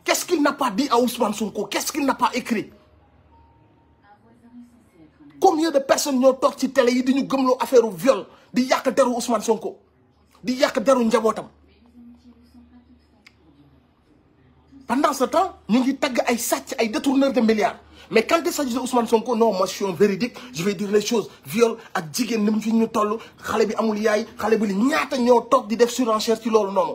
qu'est-ce qu'il n'a pas dit à Ousmane Sonko? Qu'est-ce qu'il n'a pas écrit? Combien de personnes ñoo toog ci télé yi di ñu gëmloo affaire viol di yàq deru Ousmane Sonko di yàq deru pendant ce temps ñu ngi tagg ay sàcc ay détourneurs de milliards mais quand il s'agit de Ousmane Sonko non moi je suis un véridique. Je vais dire les choses. Viol ak jigéen ni mu fi ñu toll. Xale bi amul yaay. Xale bi li ñaata ñoo toog di def surenchère ci loolu noonu.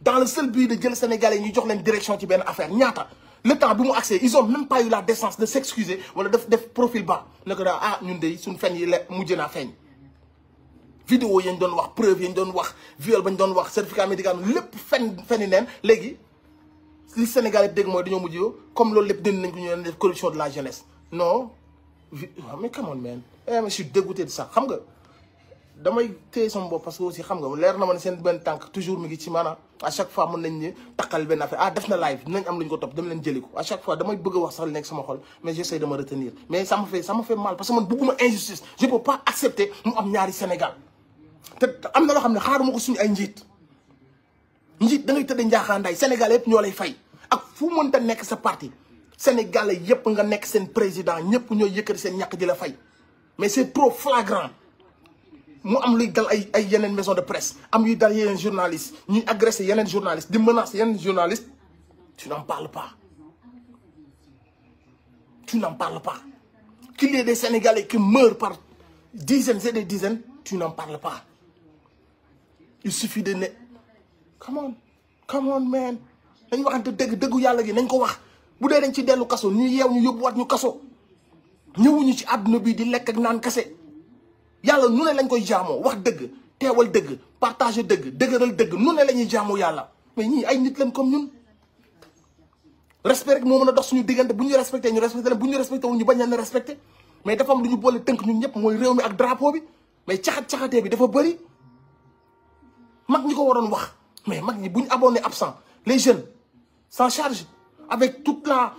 Dans le seul but de jël Sénégalais ñu jox leen direction ci benn affaire. Ñaata? Le temps bi mu accès ils ont même pas eu la décence de s'excuser wala def def profil bas. Ne ko daa ah ñun de suñ fen yi le mujj naa feeñ. Vidéo yañ doon wax preuve yañ doon wax viol bañ doon wax certificat médical lépp fen feni neen. Léegi li Sénégal yëpp dégg comme ñu corruption de la jeunesse. Non. Mais come on man. Eh je suis dégoûté de ça. Xam nga damay téye sama bopp parce que aussi xam nga leer toujours mi à chaque fois mën nañ ne takkal benn affaire. Ah def na live dinañ am lu ñu ko topp à chaque fois wax mais j'essaie de me retenir. Mais ça me fait ça me fait mal parce que man bëgguma injustice. Je peux pas accepter mu am ñaari Sénégal. Te am na loo xam ne xaaruma ko suñu ay njiit. Njiit da ngay tëdd njaaxaandaay. Sénégal yëpp ñoo lay fay ak fu mënta nekk parti. Sénégalais yëpp nga nekk président la fay. Mais c'est trop flagrant. Mu am luy dal maison de presse am yuy dal yeneen journaliste ñuy agressé yeneen journaliste di menacer yeneen journaliste. Tu n'en parles pas. Tu n'en parles pas. Qu'il y ait des Sénégalais qui meurent par dizaines et des dizaines tu n'en parles pas. Il suffit de ne come on. Come on man nañ waxante dëgg dëggu yàlla gi nañ ko wax. Bu dee dañ ci dellu kaso ñu yeew ñu yóbbuwaat ñu kaso. Ñëwuñu ci àdduna bi di lekk ak naan kase yàlla nu ne lañ koy jaamoo wax dëgg teewal dëgg partager dëgg dëgëral dëgg nu ne la ñuy jaamoo yàlla. Mais ñii ay nit lañ comme ñun. Respect rek moo mën a dox suñu diggante bu ñu respecté ñu respecté leen bu ñu respecté wul ñu bañ leen respecté. Mais dafa am lu ñu boole tënk ñun ñëpp mooy réew mi ak drapeau bi. Mais caxat-caxatee bi dafa bëri. Mag ñi ko waroon wax mais mag ñi bu ñu abonné absent les jeunes s'en charge. Avec toute la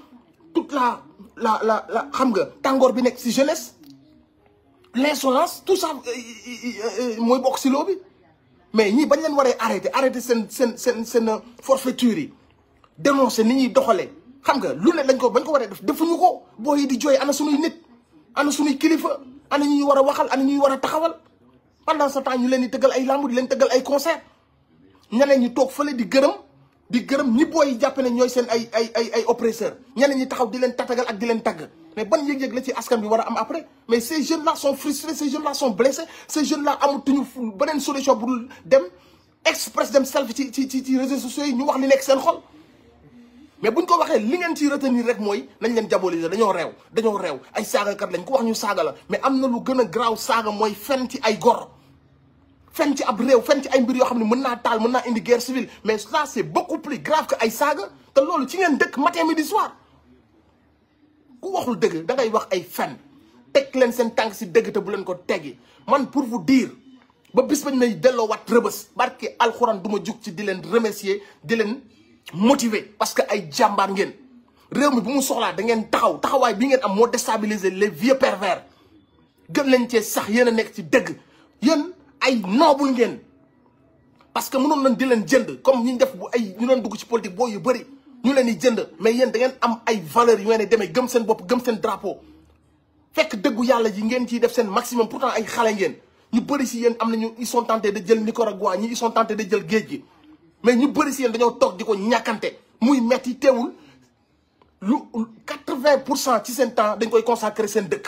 toute la la la la xam nga tàngoor l'insolence tout ça mooy bokk ci loo bi. Mais ñii arrêté arrêté forfaiture ni ko di di gërëm ñi booy yi jàpp ñooy seen ay ay ay ay oppresseur ñeneen ñi taxaw di leen tatagal ak di leen tagg. Mais ban yëg-yëg la ci askan bi war a am après? Mais ces jeunes là sont frustrés ces jeunes là sont blessés ces jeunes là amatuñu beneen solution bu dul dem express dem self ci ci ci ci réseaux sociaux yi ñu wax li nekk seen xol. Mais buñ ko waxee li ngeen ciy retenir rek mooy nañ leen diaboliser dañoo réew dañoo réew. Ay saagakat lañ ko wax ñu saaga la. Mais am na lu gën a garaaw saaga mooy fen ci ay gor. Fen ci ab réew fen ci ay mbir yoo xam ne mën naa taal mën naa indi guerre civile. Mais ça c'est beaucoup plus grave que ay saaga. Te loolu ci ngeen dëkk matin midi soir. Ku waxul dëgg da ngay wax ay fen. Teg leen seen tànk si dëgg te bu leen ko teggi. Man pour vous dire ba bis bañ may delloo wat rëbës barke alxuraan du ma jug ci di leen remercier di leen motiver parce que ay jàmbaar ngeen. Réew mi bu mu soxlaa da ngeen taxaw. Taxawaay bi ngeen am moo déstabiliser les vieux pervers. Gën leen cee sax yéen a nekk ci dëgg. Yéen ay ngeen. Parce que mënoon nañ di leen jënd comme ñu def bu ay ñu dugg ci politique boo yu bëri ñu leen di jënd. Mais yéen da ngeen am ay valeurs yu ngeen gëm seen gëm seen drapeau. Fekk dëggu yàlla ji ngeen def seen maximum pourtant ay xale ngeen. Ñu bëri si yéen am ils sont tentés de jël Nicaragua ñi ils sont tentés de jël mais ñu bëri si yéen dañoo toog di ko muy metti teewul lu quatre-vingt pour cent ci seen temps dañ koy consacrer seen dëkk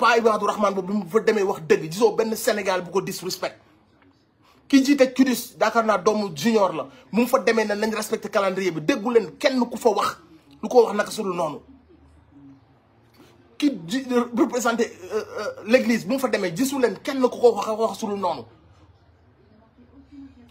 paa Ibadou Rahman boobu lu mu fa demee wax dëgg gisoo benn Sénégal bu ko disrespect. Ki jiite CUDIS daakaar naa doomu junior la. Mu fa demee ne nañ respecté calendrier bi. Déggu leen kenn ku fa wax lu ko wax naka sudul noonu. Ki ji représenté l'église bu mu fa demee gisu leen kenn ku ko wax wax sudul noonu.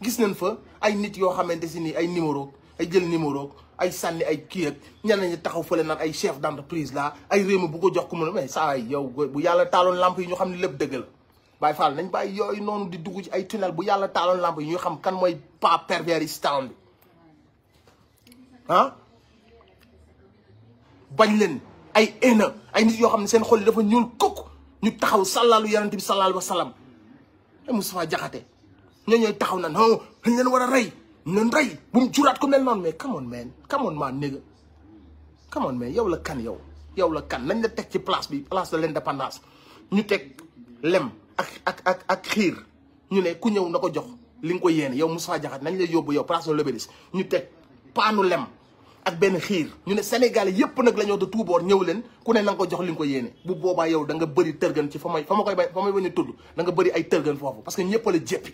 Gis nañ fa ay nit yoo xamante si ni ay numéro ay jël numéro. Ay sànni ay kii ak ñeneen ñi taxaw fële naan ay chef d'entreprise la ay réew mi bu ko jox ku mu ne mais saa bu yàlla taaloon lamp yi ñu xam ne lépp dëgg la. Baye Fall nañ bàyyi yooyu noonu di dugg ci ay tunnel bu yàlla taaloon lamp yi ñu xam kan mooy pas pervers yi town bi. Ah? Bañ leen ay ena ay nit yoo xam ne seen xol yi dafa ñuul kukk ñu taxaw sàllaalu yonent bi alayhi wa sallam ay Moustapha Diakhaté ñoo ñooy taxaw na non dañ leen war a rey. Leen rey bu mu juraat ko mel noonu mais come on man. Come on man nigga. Come on man. Yow la kan yow. Yow la kan. Nañ la teg ci place bi place de l'indépendance. Ñu teg lem ak ak ak ak xiir. Ñu ne ku ñëw na ko jox li nga ko yéene. Yow Moustapha Diakhaté nañ la yóbbu yow place de ñu teg paanu lem ak benn xiir. Ñu ne Sénégal yépp nag la ñoo de tout bord ñëw leen ku ne na ko jox li nga ko yéene. Bu boobaa yow da nga bëri tërgan ci fa may fa ma koy a tudd. Da bëri ay tërgan foofu parce que ñëpp la jéppi.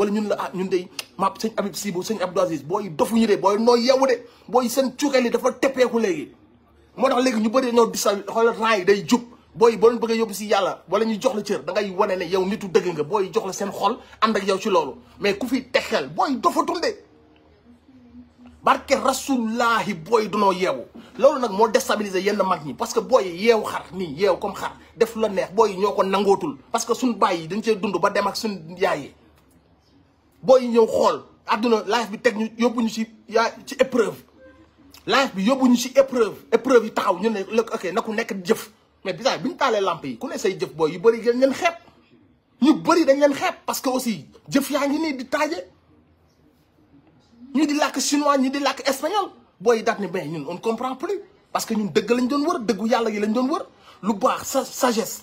wala ñun la ah ñun de ma sëñ Habib Sy bu sëñ Abdou Aziz booy dofuñu de booy nooy yeewu de booy seen cuukeel yi dafa teppeeku léegi. moo tax léegi ñu bëri ñoo disa xoolal ran yi day jub. booy boo leen bëgg a yóbbu si yàlla wala ñu jox la cër da ngay wane ne yow nitu dëgg nga booy jox la seen xol ànd ak yow ci loolu. mais ku fi texel booy dofatul de. barke rasulullahi booy dunoo yeewu. loolu nag moo déstabiliser yenn mag ñi parce que booy yeew xar nii yeew comme xar def la neex booy ñoo ko nangootul. parce que suñ baay yi dañ cee dund ba dem ak suñ yaay yi. Booy ñëw xool àdduna life bi teg ñu yóbbu ñu épreuve. Life bi yóbbu ñu ci épreuve épreuve ñu ne ok na mais bisaay bi ñu taalee lamp yi ku ne say jëf booy yu bëri dañ leen xeeb. Ñu parce que aussi jëf yaa ngi nii di taaje. Ñu chinois ñi di espagnol. Booy yi on comprend plus. Parce que ñun dëgg lañ doon wër dëggu yàlla yi lañ doon wër. Lu sagesse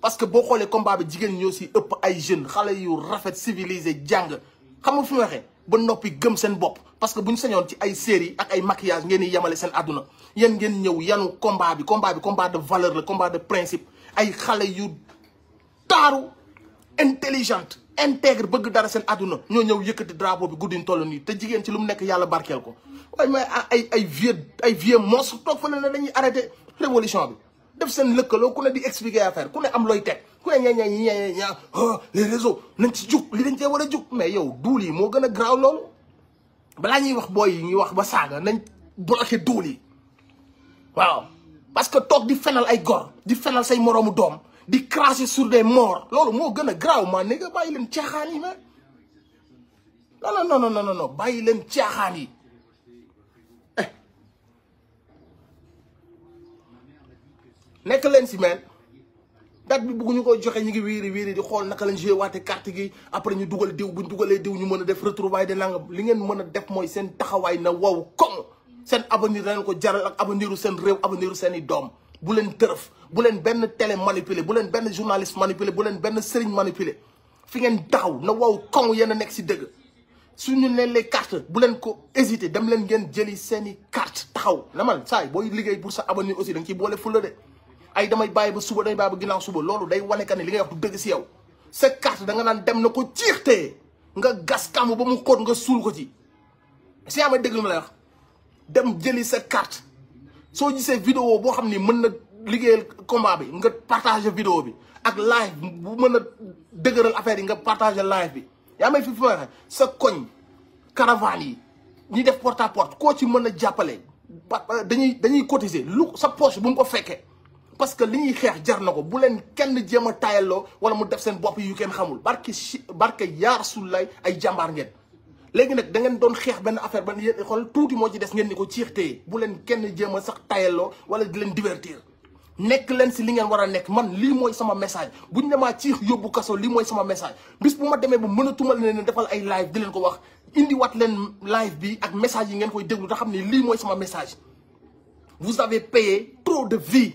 parce que boo xoolee combat bi jigéen ñi ñoo si ëpp ay jeunes xale yu civilisé jàng. Xam nga fi mu waxee? Ba noppi parce que bu ñu sañoon ci série ak maquillage ngeen di yemale seen àdduna yéen ngeen ñëw combat bi. Combat bi combat de valeur la combat de principe. Ay xale yu taaru intelligente intègre bëgg dara seen àdduna ñoo ñëw yëkkati drapeau bi guddiñ toll nii. Te mais vieux vieux monstre ne révolution def seen lëkkaloo ku ne di expliquer affaire ku ne am looy teg ku ne ña ña ña ña les nañ ci jug li dañ cee war a jug mais yow duul yi moo gën a garaaw loolu. balaa ñuy wax booy yi ñuy wax ba saaga nañ bloqué duul yi waaw parce que toog di fenal ay gor di fenal say moroomu doom di cracher sur des morts loolu moo gën a garaaw maa ne bàyyi leen caaxaan yi ma. non non non non non bàyyi leen caaxaan yi. Nekk leen si meen date bi bëgguñu ko joxe ñu ngi wiiri wiiri di xool naka lañ joué waate carte gi. Après ñu dugal diw buñ dugalee diw ñu mën a def retrouvaille de nangam li ngeen mën a def mooy seen taxawaay na wow koŋ seen avenir da leen ko jaral ak avenir seen réew avenir u seeni doom. Bu leen tërëf bu leen benn télé manipulé bu leen benn journaliste manipulé bu leen benn sëriñ manipulé. Fi ngeen taxaw na wow koŋ yéen a nekk si dëgg. Suñu leen les cartes bu leen ko hésité dem leen ngeen jëli seeni carte taxaw. Na man saay booy liggéey pour sa avenir aussi da nga ciy boole fulla de. Ay damay bàyyi ba suba damay bàyyi ba ginnaaw suba. Loolu day wane que ne li ngay wax du dëgg si yow. Sa carte da nga naan dem na ko ciixtee nga gas kàmm ba mu xóot nga suul ko ci. Si yaa may dégg lu ma lay wax? Dem jëli sa carte. Soo gisee vidéo boo xam ni mën na liggéeyal combat bi nga partager vidéo bi ak live bu mën a dëgëral affaire yi nga partager live bi. Yaa may fi fi sa koñ caravane yi ñi def porte à porte koo ci mën a jàppale dañuy dañuy cotiser. Lu sa poche bu mu ko fekkee parce que li ñuy xeex jar na ko bu leen kenn jéem a taayaloo wala mu def seen bopp yu kenn xamul barke si barke yaa Rasulullaay ay jàmbaar ngeen. léegi nag da ngeen doon xeex benn affaire ba yéen xool tuuti moo ci des ngeen ni ko ciix téye bu leen kenn jéem a sax taayaloo wala di leen divertir. nekk leen si li ngeen war a man lii mooy sama message bu ñu demaa ciix yóbbu kaso lii sama message bis bu ma demee ba mënatuma leen defal ay live di leen ko wax indiwaat leen live bi ak message yi ngeen koy déglu te xam ne lii sama message. vous avez payé trop de vie.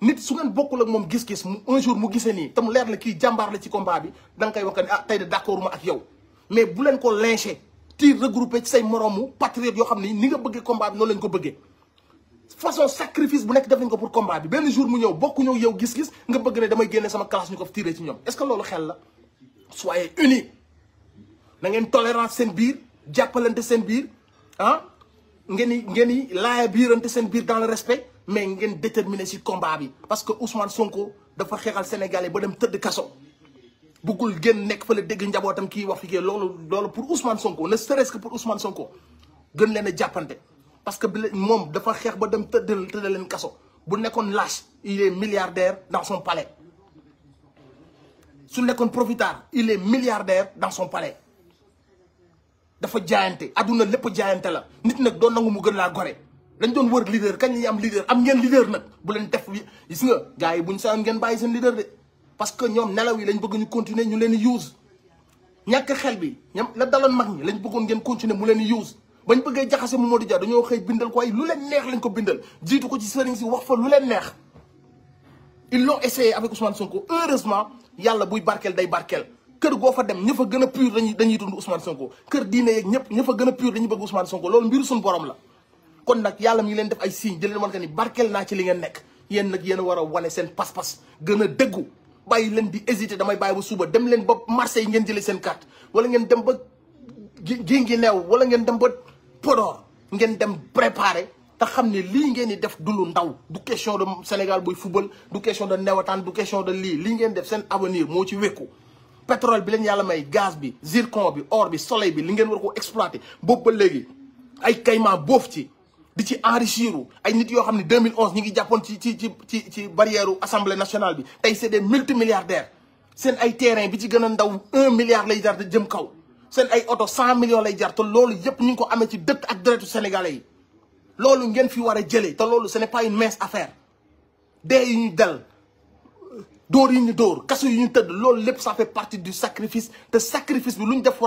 nit su ngeen bokkul ak moom gis-gis un jour mu gisee nii te mu leer la kii jàmbaar la ci combat bi da nga koy wax ne ah tey de d'accord ma ak yow. Mais bu leen ko lynché ti regroupé ci say moroomu patriote yoo xam ne ni nga bëggee combat bi noonu lañ ko bëggee. Façon sacrifice bu nekk def nañ ko pour combat bi. Benn jour mu ñëw bokku ñëw yow gis-gis nga bëgg ne damay génne sama classe ñu ko tiré ci ñoom. Est-ce que loolu xel la? Soyez unis. Na ngeen tolérance seen biir jàppalante seen biir ah ngeen i ngeen i laaya biirante seen biir dans le respect mais ngeen déterminé ci combat parce que Ousmane Sonko dafa xeexal Sénégalais ba dem tëdd kaso. Loolu loolu pour Ousmane Sonko ne serait-ce que pour Ousmane Sonko gën leen a jàppante. Parce que bi moom dafa xeex ba dem bu nekkoon lâche il est milliardaire dans son palais. Su nekkoon profitard il est milliardaire dans son palais. Dafa jaayante adduna lépp jaayante la. Nit nag doon nangu mu gën laa gore dañ doon wër leader kañ la ñuy am leader? Am ngeen leader nag. Bu leen def gis nga gars yi buñ sa ngeen bàyyi seen leader de. Parce que ñoom nelaw yi lañ bëgg ñu continuer ñu leen di use. Ñàkk xel bi ñam la daloon mag ñi lañ bëggoon ngeen continuer mu leen di use. Bañ bëggee jaxase Mamadou Dia dañoo xëy bindal ko ay lu leen neex lañ ko bindal. Jiitu ko ci sëriñ si wax fa lu leen neex. Ils l'ont essayé avec Ousmane Sonko. Heureusement yàlla buy barkeel day barkeel. Kër goo fa dem ña fa a pur dañuy dañuy dund Ousmane Sonko. Kër diine yeeg ñëpp ña fa gën a pur dañuy bëgg Ousmane Sonko. Loolu mbiru suñu borom la. Kon nag yàlla mi ngi leen def ay signes di leen wan que naa ci li ngeen nekk. yéen nag yéen war a wane seen pas-pas gën a dëggu. bàyyi leen di hésiter damay bàyyi ba suba dem leen ba yi ngeen jëlee seen carte. wala ngeen dem ba gi ngi neew wala ngeen dem ba Podor. ngeen dem préparer te xam ne lii ngeen di def du ndaw. du question de Sénégal buy football du question de newataan du question de lii. lii ngeen def seen avenir moo ci wékku. pétrole bi leen yàlla may gaz bi zircon bi or bi soleil bi li ngeen war ko exploiter. boobu ba léegi ay kayma boof ci. Di enrichir ay nit yoo xam ne 2011 ñi ngi jàppoon ci ci ci assemblée nationale bi. C'est des multimilliardaires. Seen ay terrain bi un milliard lay jar te jëm kaw. Ay millions lay jar te yëpp ñu ko ci ce n'est pas une mince affaire. Yi ñu dóor yi ñu yi ñu ça fait partie du sacrifice. Te sacrifice bi def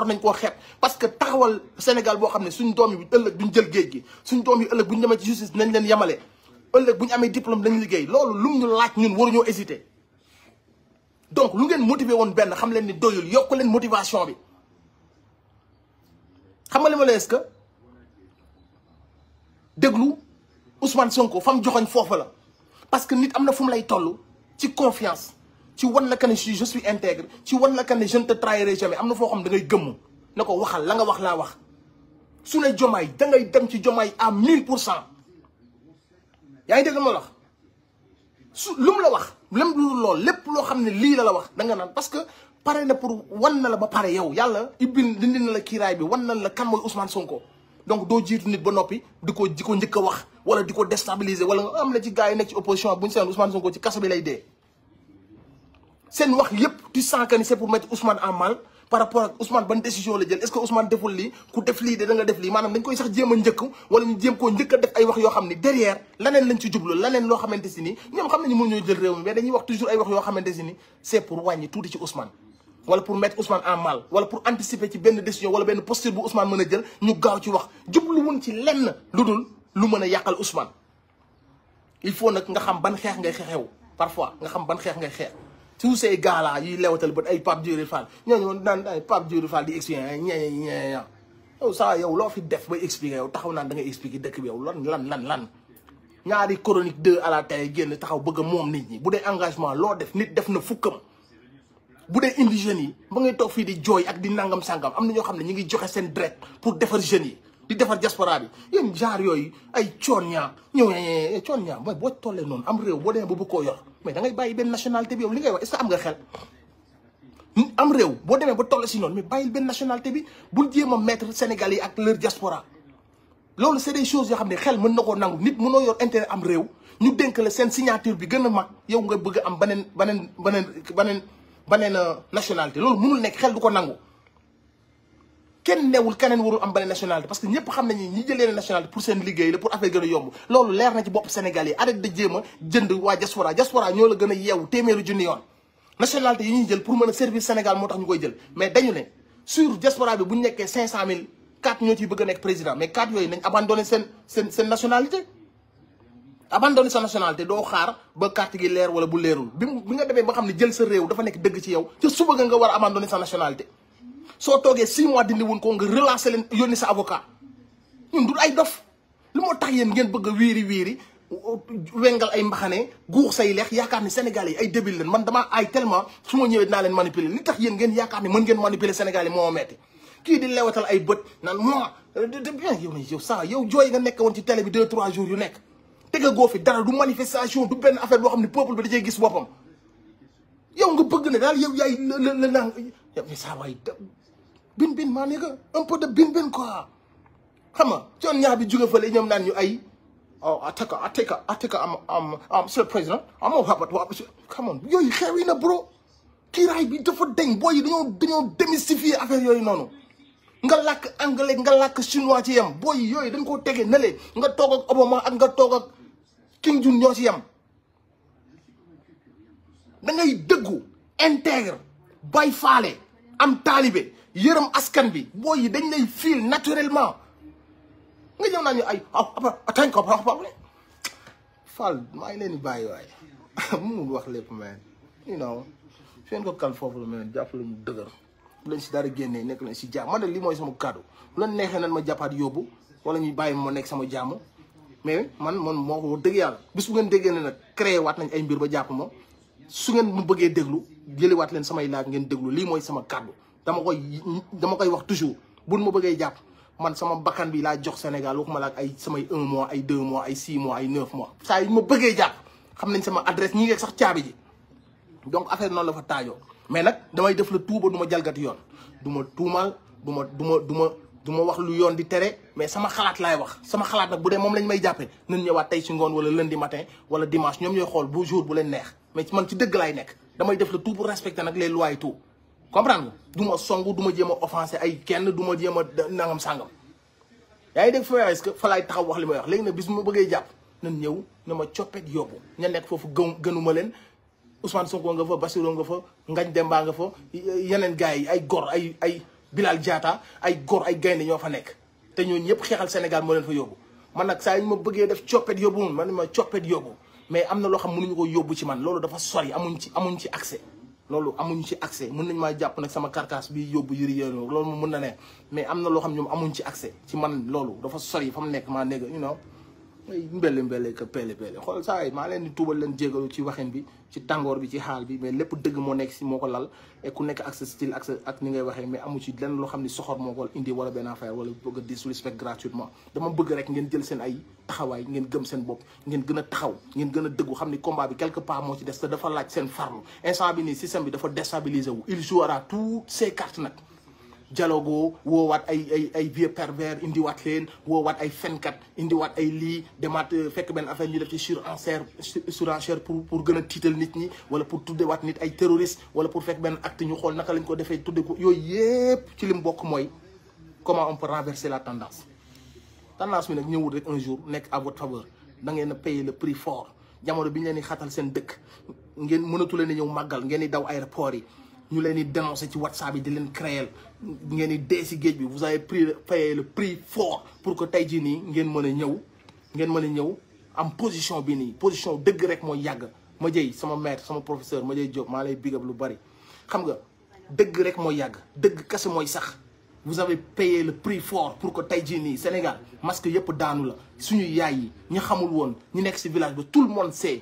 parce que taxawal Sénégal boo xam ne suñ doom yi ëllëg duñ jël géej gi suñ ci justice nañ leen diplôme dañ liggéey. Loolu lu ñu laaj donc lu ngeen motiver woon xam leen ni doyul motivation bi. Xam nga est-ce que? Déglu Ousmane Sonko fam joxoñ parce que nit ci confiance ci wan la que je suis intègre ci wan la que je ne te trahirai jamais. Am na foo xam da ngay gëmm na ko waxal la nga wax laa wax. Su ne da ngay dem ci jomaay à mille pour cent. Yaa ngi dégg ma la wax? Su lu mu la wax lém lu lool lépp loo xam ne la la wax da nga naan parce que pare na pour wan na la ba pare yow yàlla ibbil dindi na la kiiraay bi wan na la kan mooy Ousmane Sonko. Donc doo jiitu nit ba noppi di ko di ko njëkk a wax déstabiliser wala am na ci gars yi nekk ci opposition Ousmane Sonko ci kaso bi lay dee. wax tu sens que c'est pour mettre Ousmane en mal par rapport ak Ousmane décision la jël est-ce que Ousmane deful lii ku def de da nga def lii maanaam dañ koy sax jéem a wala ñu jéem koo njëkk def ay wax yoo xam derrière laneen lañ ci jublu laneen loo xamante ni ñoom xam nañu mënuñoo jël réew mi mais dañuy wax toujours ay wax yoo xamante ni c'est pour wàññi tuuti ci Ousmane. wala pour mettre Ousmane en mal wala pour anticiper ci benn décision wala benn posture bu Ousmane mën jël ñu gaaw ci wax ci lenn Ousmane. Il faut nag nga xam ban xeex ngay parfois nga xam ban xeex ngay tous ces gars là yuy lewatal bët ay Pape Djibril Fall ñooñu naan ay Pape Djibril Fall di expliquer ñe ñe yow fi def bay expliquer yow taxaw expliquer dëkk lan lan lan lan. Ñaari chronique deux à la télé a moom engagement loo def nit def na fukkam. Bu dee indi jeunes di jooy ak di nangam sangam am na ñoo xam ne ñu ngi pour jeunes di defar diaspora bi. Yéen genre yooyu ay coon ñaa ñëw coon ñaa mooy boo tollee noonu am réew boo demee ba bëgg koo yor mais da ngay bàyyi benn nationalité bi yow li ngay wax est-ce que am nga xel? Am réew boo demee ba toll si noonu mais bàyyil benn nationalité bi bul jéem a mettre Sénégal yi ak leur diaspora. Loolu c'est des choses yoo xam ne xel mën na koo nangu nit mënoo yor intérêt am réew ñu dénk la seen signature bi gën a mag yow nga bëgg am beneen beneen beneen beneen beneen nationalité. Loolu mënul nekk xel du ko nangu. Kenn newul parce que ñëpp xam nañu ñi nationalité pour seen pour affaire gën yomb. Loolu leer na ci de la jël pour mën a jël. Mais dañu ne sur diaspora bi bu ñu nekkee cinq cent mille quatre ñoo ciy bëgg président. Mais quatre yooyu nañ abandonné nationalité. Abandonné sa nationalité doo xaar ba carte gi leer wala bu leerul. Bi nga ba jël sa réew dafa dëgg ci yow suba sa nationalité soo toogee six mois dindi woon ko nga relancer leen yónni sa avocat ñun du ay dof lu moo tax yéen ngeen bëgg a wiiri wiiri wengal ay mbaxane guux say leex yaakaar ni Sénégalais yi ay débile leen man damaa ay tellement su ma ñëwee dinaa leen manipuler li tax yéen ngeen yaakaar ni mën ngeen manipuler Sénégalais yi moo metti kii di lewatal ay bët naan moi yow na yow saa yow jooy nga nekk woon ci télé bi deux trois jours yu nekk tega goo fi dara du manifestation du affaire boo xam ne peuple bi gis boppam yow nga bëgg ne daal yow yaay la la naan mais ça waay bin bin maa nekk un peu bin bin quoi. Xam nga coon ñaar bi jóge fële ñoom naan ñu ay oh ateka ateka ateka am am am monsieur le président amoo waa monsieur come on yooyu xew yi na bro. Kiiraay bi dafa deñ booy yi dañoo dañoo démystifier affaire yooyu noonu. Nga làkk anglais nga làkk chinois ci yem booy yi yooyu dañ koo tege na le nga toog ak Obama ak nga toog ak Kim Jong ñoo ci yem. Da ngay dëggu intègre bay faale am taalibe. Yërëm askan bi. Boo yi dañ lay fiil naturellement. Nga ñëw naa ñu ay atañ ko problème Fall maa ngi leen di bàyyi waaye wax lépp man. You ko kal foofu la man jàppale mu dëgër. Bu si dara génnee nekk leen si jàmm. Man de mooy sama kàddu. Bu neexee nan ma jàppaat yóbbu wala ñuy bàyyi ma nekk sama jàmm. Mais man man moo ko dëgg yàlla. Bis bu ngeen déggee ne nag créé waat nañ ay mbir ba jàpp ma su ngeen mu bëggee déglu jëliwaat leen samay laaj ngeen déglu. Lii mooy sama kàddu. Dama koy dama koy wax toujours buñ ma bëggee jàpp man sama bakkan bi laa jox Sénégal waxuma la ak ay samay un mois ay deux mois ay six mois ay neuf mois saa ma bëggee jàpp xam nañ sama adresse ñi ngeeg sax ji donc affaire noonu la fa taajoo mais nag damay def la tuuba du ma jalgati yoon du ma tuumal du ma du ma du ma du ma wax lu yoon di tere mais sama xalaat laay wax sama xalaat nag bu dee moom lañ may jàppee nañ ñëwaat tey si ngoon wala lundi matin wala dimanche ñoom ñooy xool bu jour bu leen neex mais man ci dëgg laay nekk damay def la tout pour respecter nag les lois tout comprendre nga? Du ma song du ma jéem a offensé ay kenn du ma jéem a nangam sàngam yaa ngi dégg fa est-ce que fa laay taxaw wax li may wax? Léegi nag bis bu ma bëggee jàpp nañ ñëw na ma coppet yóbbu. Ña nekk foofu gën gënuma leen. Ousmane Sonko nga fa Bassirou nga fa Ngagne Demba nga fa yeneen gars yi ay gor ay ay Bilal Diatta ay gor ay gaynde ñoo fa nekk. Te ñooñu ñëpp xeexal Sénégal moo leen fa man nag saa yi ma bëggee def coppet yóbbu man ma coppet yóbbu. Mais am na loo xam mënuñu ko yóbbu ci man. Loolu dafa sori amuñ ci amuñ ci accès. Loolu amuñ ci accès. Mën nañ maa jàpp nag sama carcasse bi yóbbu yëri yëri loolu mën na ne. Mais am na loo xam ñoom amuñ ci accès ci man loolu. Dafa sori fa mu nekk maa nekk you know. Mbelle mbelle que pele xool saa yi maa leen di tuubal leen jégalu ci waxin bi. Ci tàngoor bi ci xaal bi mais lépp dëgg moo nekk si moo ko lal. Et ku nekk ak sa style ak ni ngay waxee mais amu ci lenn loo xam ni soxor moo ko indi wala benn affaire wala bëgg a disrespect gratuitement. Dama bëgg rek ngeen jël seen ay taxawaay ngeen gëm seen bopp ngeen gën a taxaw ngeen gën a dëggu xam ni combat bi quelque part moo ci des te dafa laaj seen farlu. Instant bi nii système bi dafa déstabiliser wu. Il jouera toutes ses cartes nag. Dialogo woowaat ay ay ay vieux pervers indiwaat leen woowaat ay fenkat indiwaat ay lii demaat fekk benn affaire ñu def ci surenchère surenchère pour pour gën a tiital nit ñi wala pour tuddewaat nit ay terroriste wala pour fekk benn acte ñu xool naka lañ ko defee tudde ko. Yooyu yépp ci lim bokk mooy comment on peut renverser la tendance. Tendance bi nag ñëwul rek un jour nekk à votre faveur. Da ngeen a payer le prix fort. Jamono bi ñu leen di xatal seen dëkk ngeen mënatu leen a ñëw màggal ngeen di daw aéroport yi ñu leen di dénoncer ci WhatsApp yi di leen créer ngeen di dee si vous avez payé le prix fort pour que tey jii nii ngeen mën a ñëw ngeen position bi nii. Position dëgg rek mooy yàgg. Ma jëy sama maître sama professeur ma jëy Diop maa lay big up lu bari. Xam nga dëgg rek mooy yàgg. Dëgg kese mooy vous avez payé le prix fort pour que tey jii nii Sénégal masque yëpp daanu la. Suñu yaay yi ñi xamul woon ñu nekk village tout le monde sait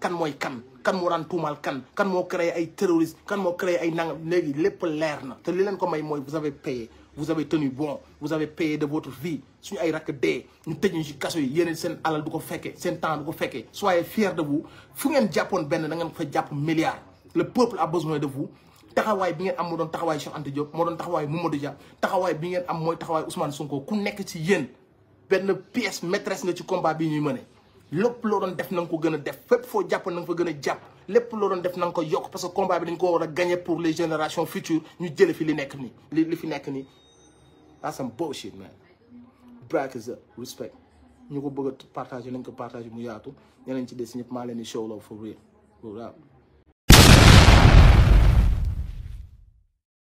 kan mooy kan kan moo daan tuumal kan kan moo créé ay terroristes kan moo créé ay nangam léegi lépp leer na. Te li ko may vous avez payé vous avez tenu bon vous avez payé de votre vie. Suñu ay rakk dee ñu tëj ñu ci kaso yi yéen seen alal du ko fekkee seen temps du ko fekkee. Soyez fiers de vous. Fu ngeen jàppoon benn da ngeen fa milliard. Le peuple a besoin de vous. Taxawaay bi ngeen am moo doon taxawaay Cheikh Anta Diop moo doon taxawaay Mamadou Dia. Taxawaay bi ngeen am Ousmane Sonko. Ku nekk ci yéen benn pièce maîtresse nga ci combat bi ñuy lépp loo doon def na ko gën a def. Fépp foo jàpp na fa gën a jàpp. Lépp loo doon def na ko yokk parce que combat bi dañ ko war a gagner pour les générations futures. Ñu jële fi li nekk nii. Li li fi nekk nii. That's some bullshit man. Break is up respect. Ñu ko bëgg a partager nañ ko partage mu yaatu. Ñeneen ci des ñëpp maa leen di show love for real.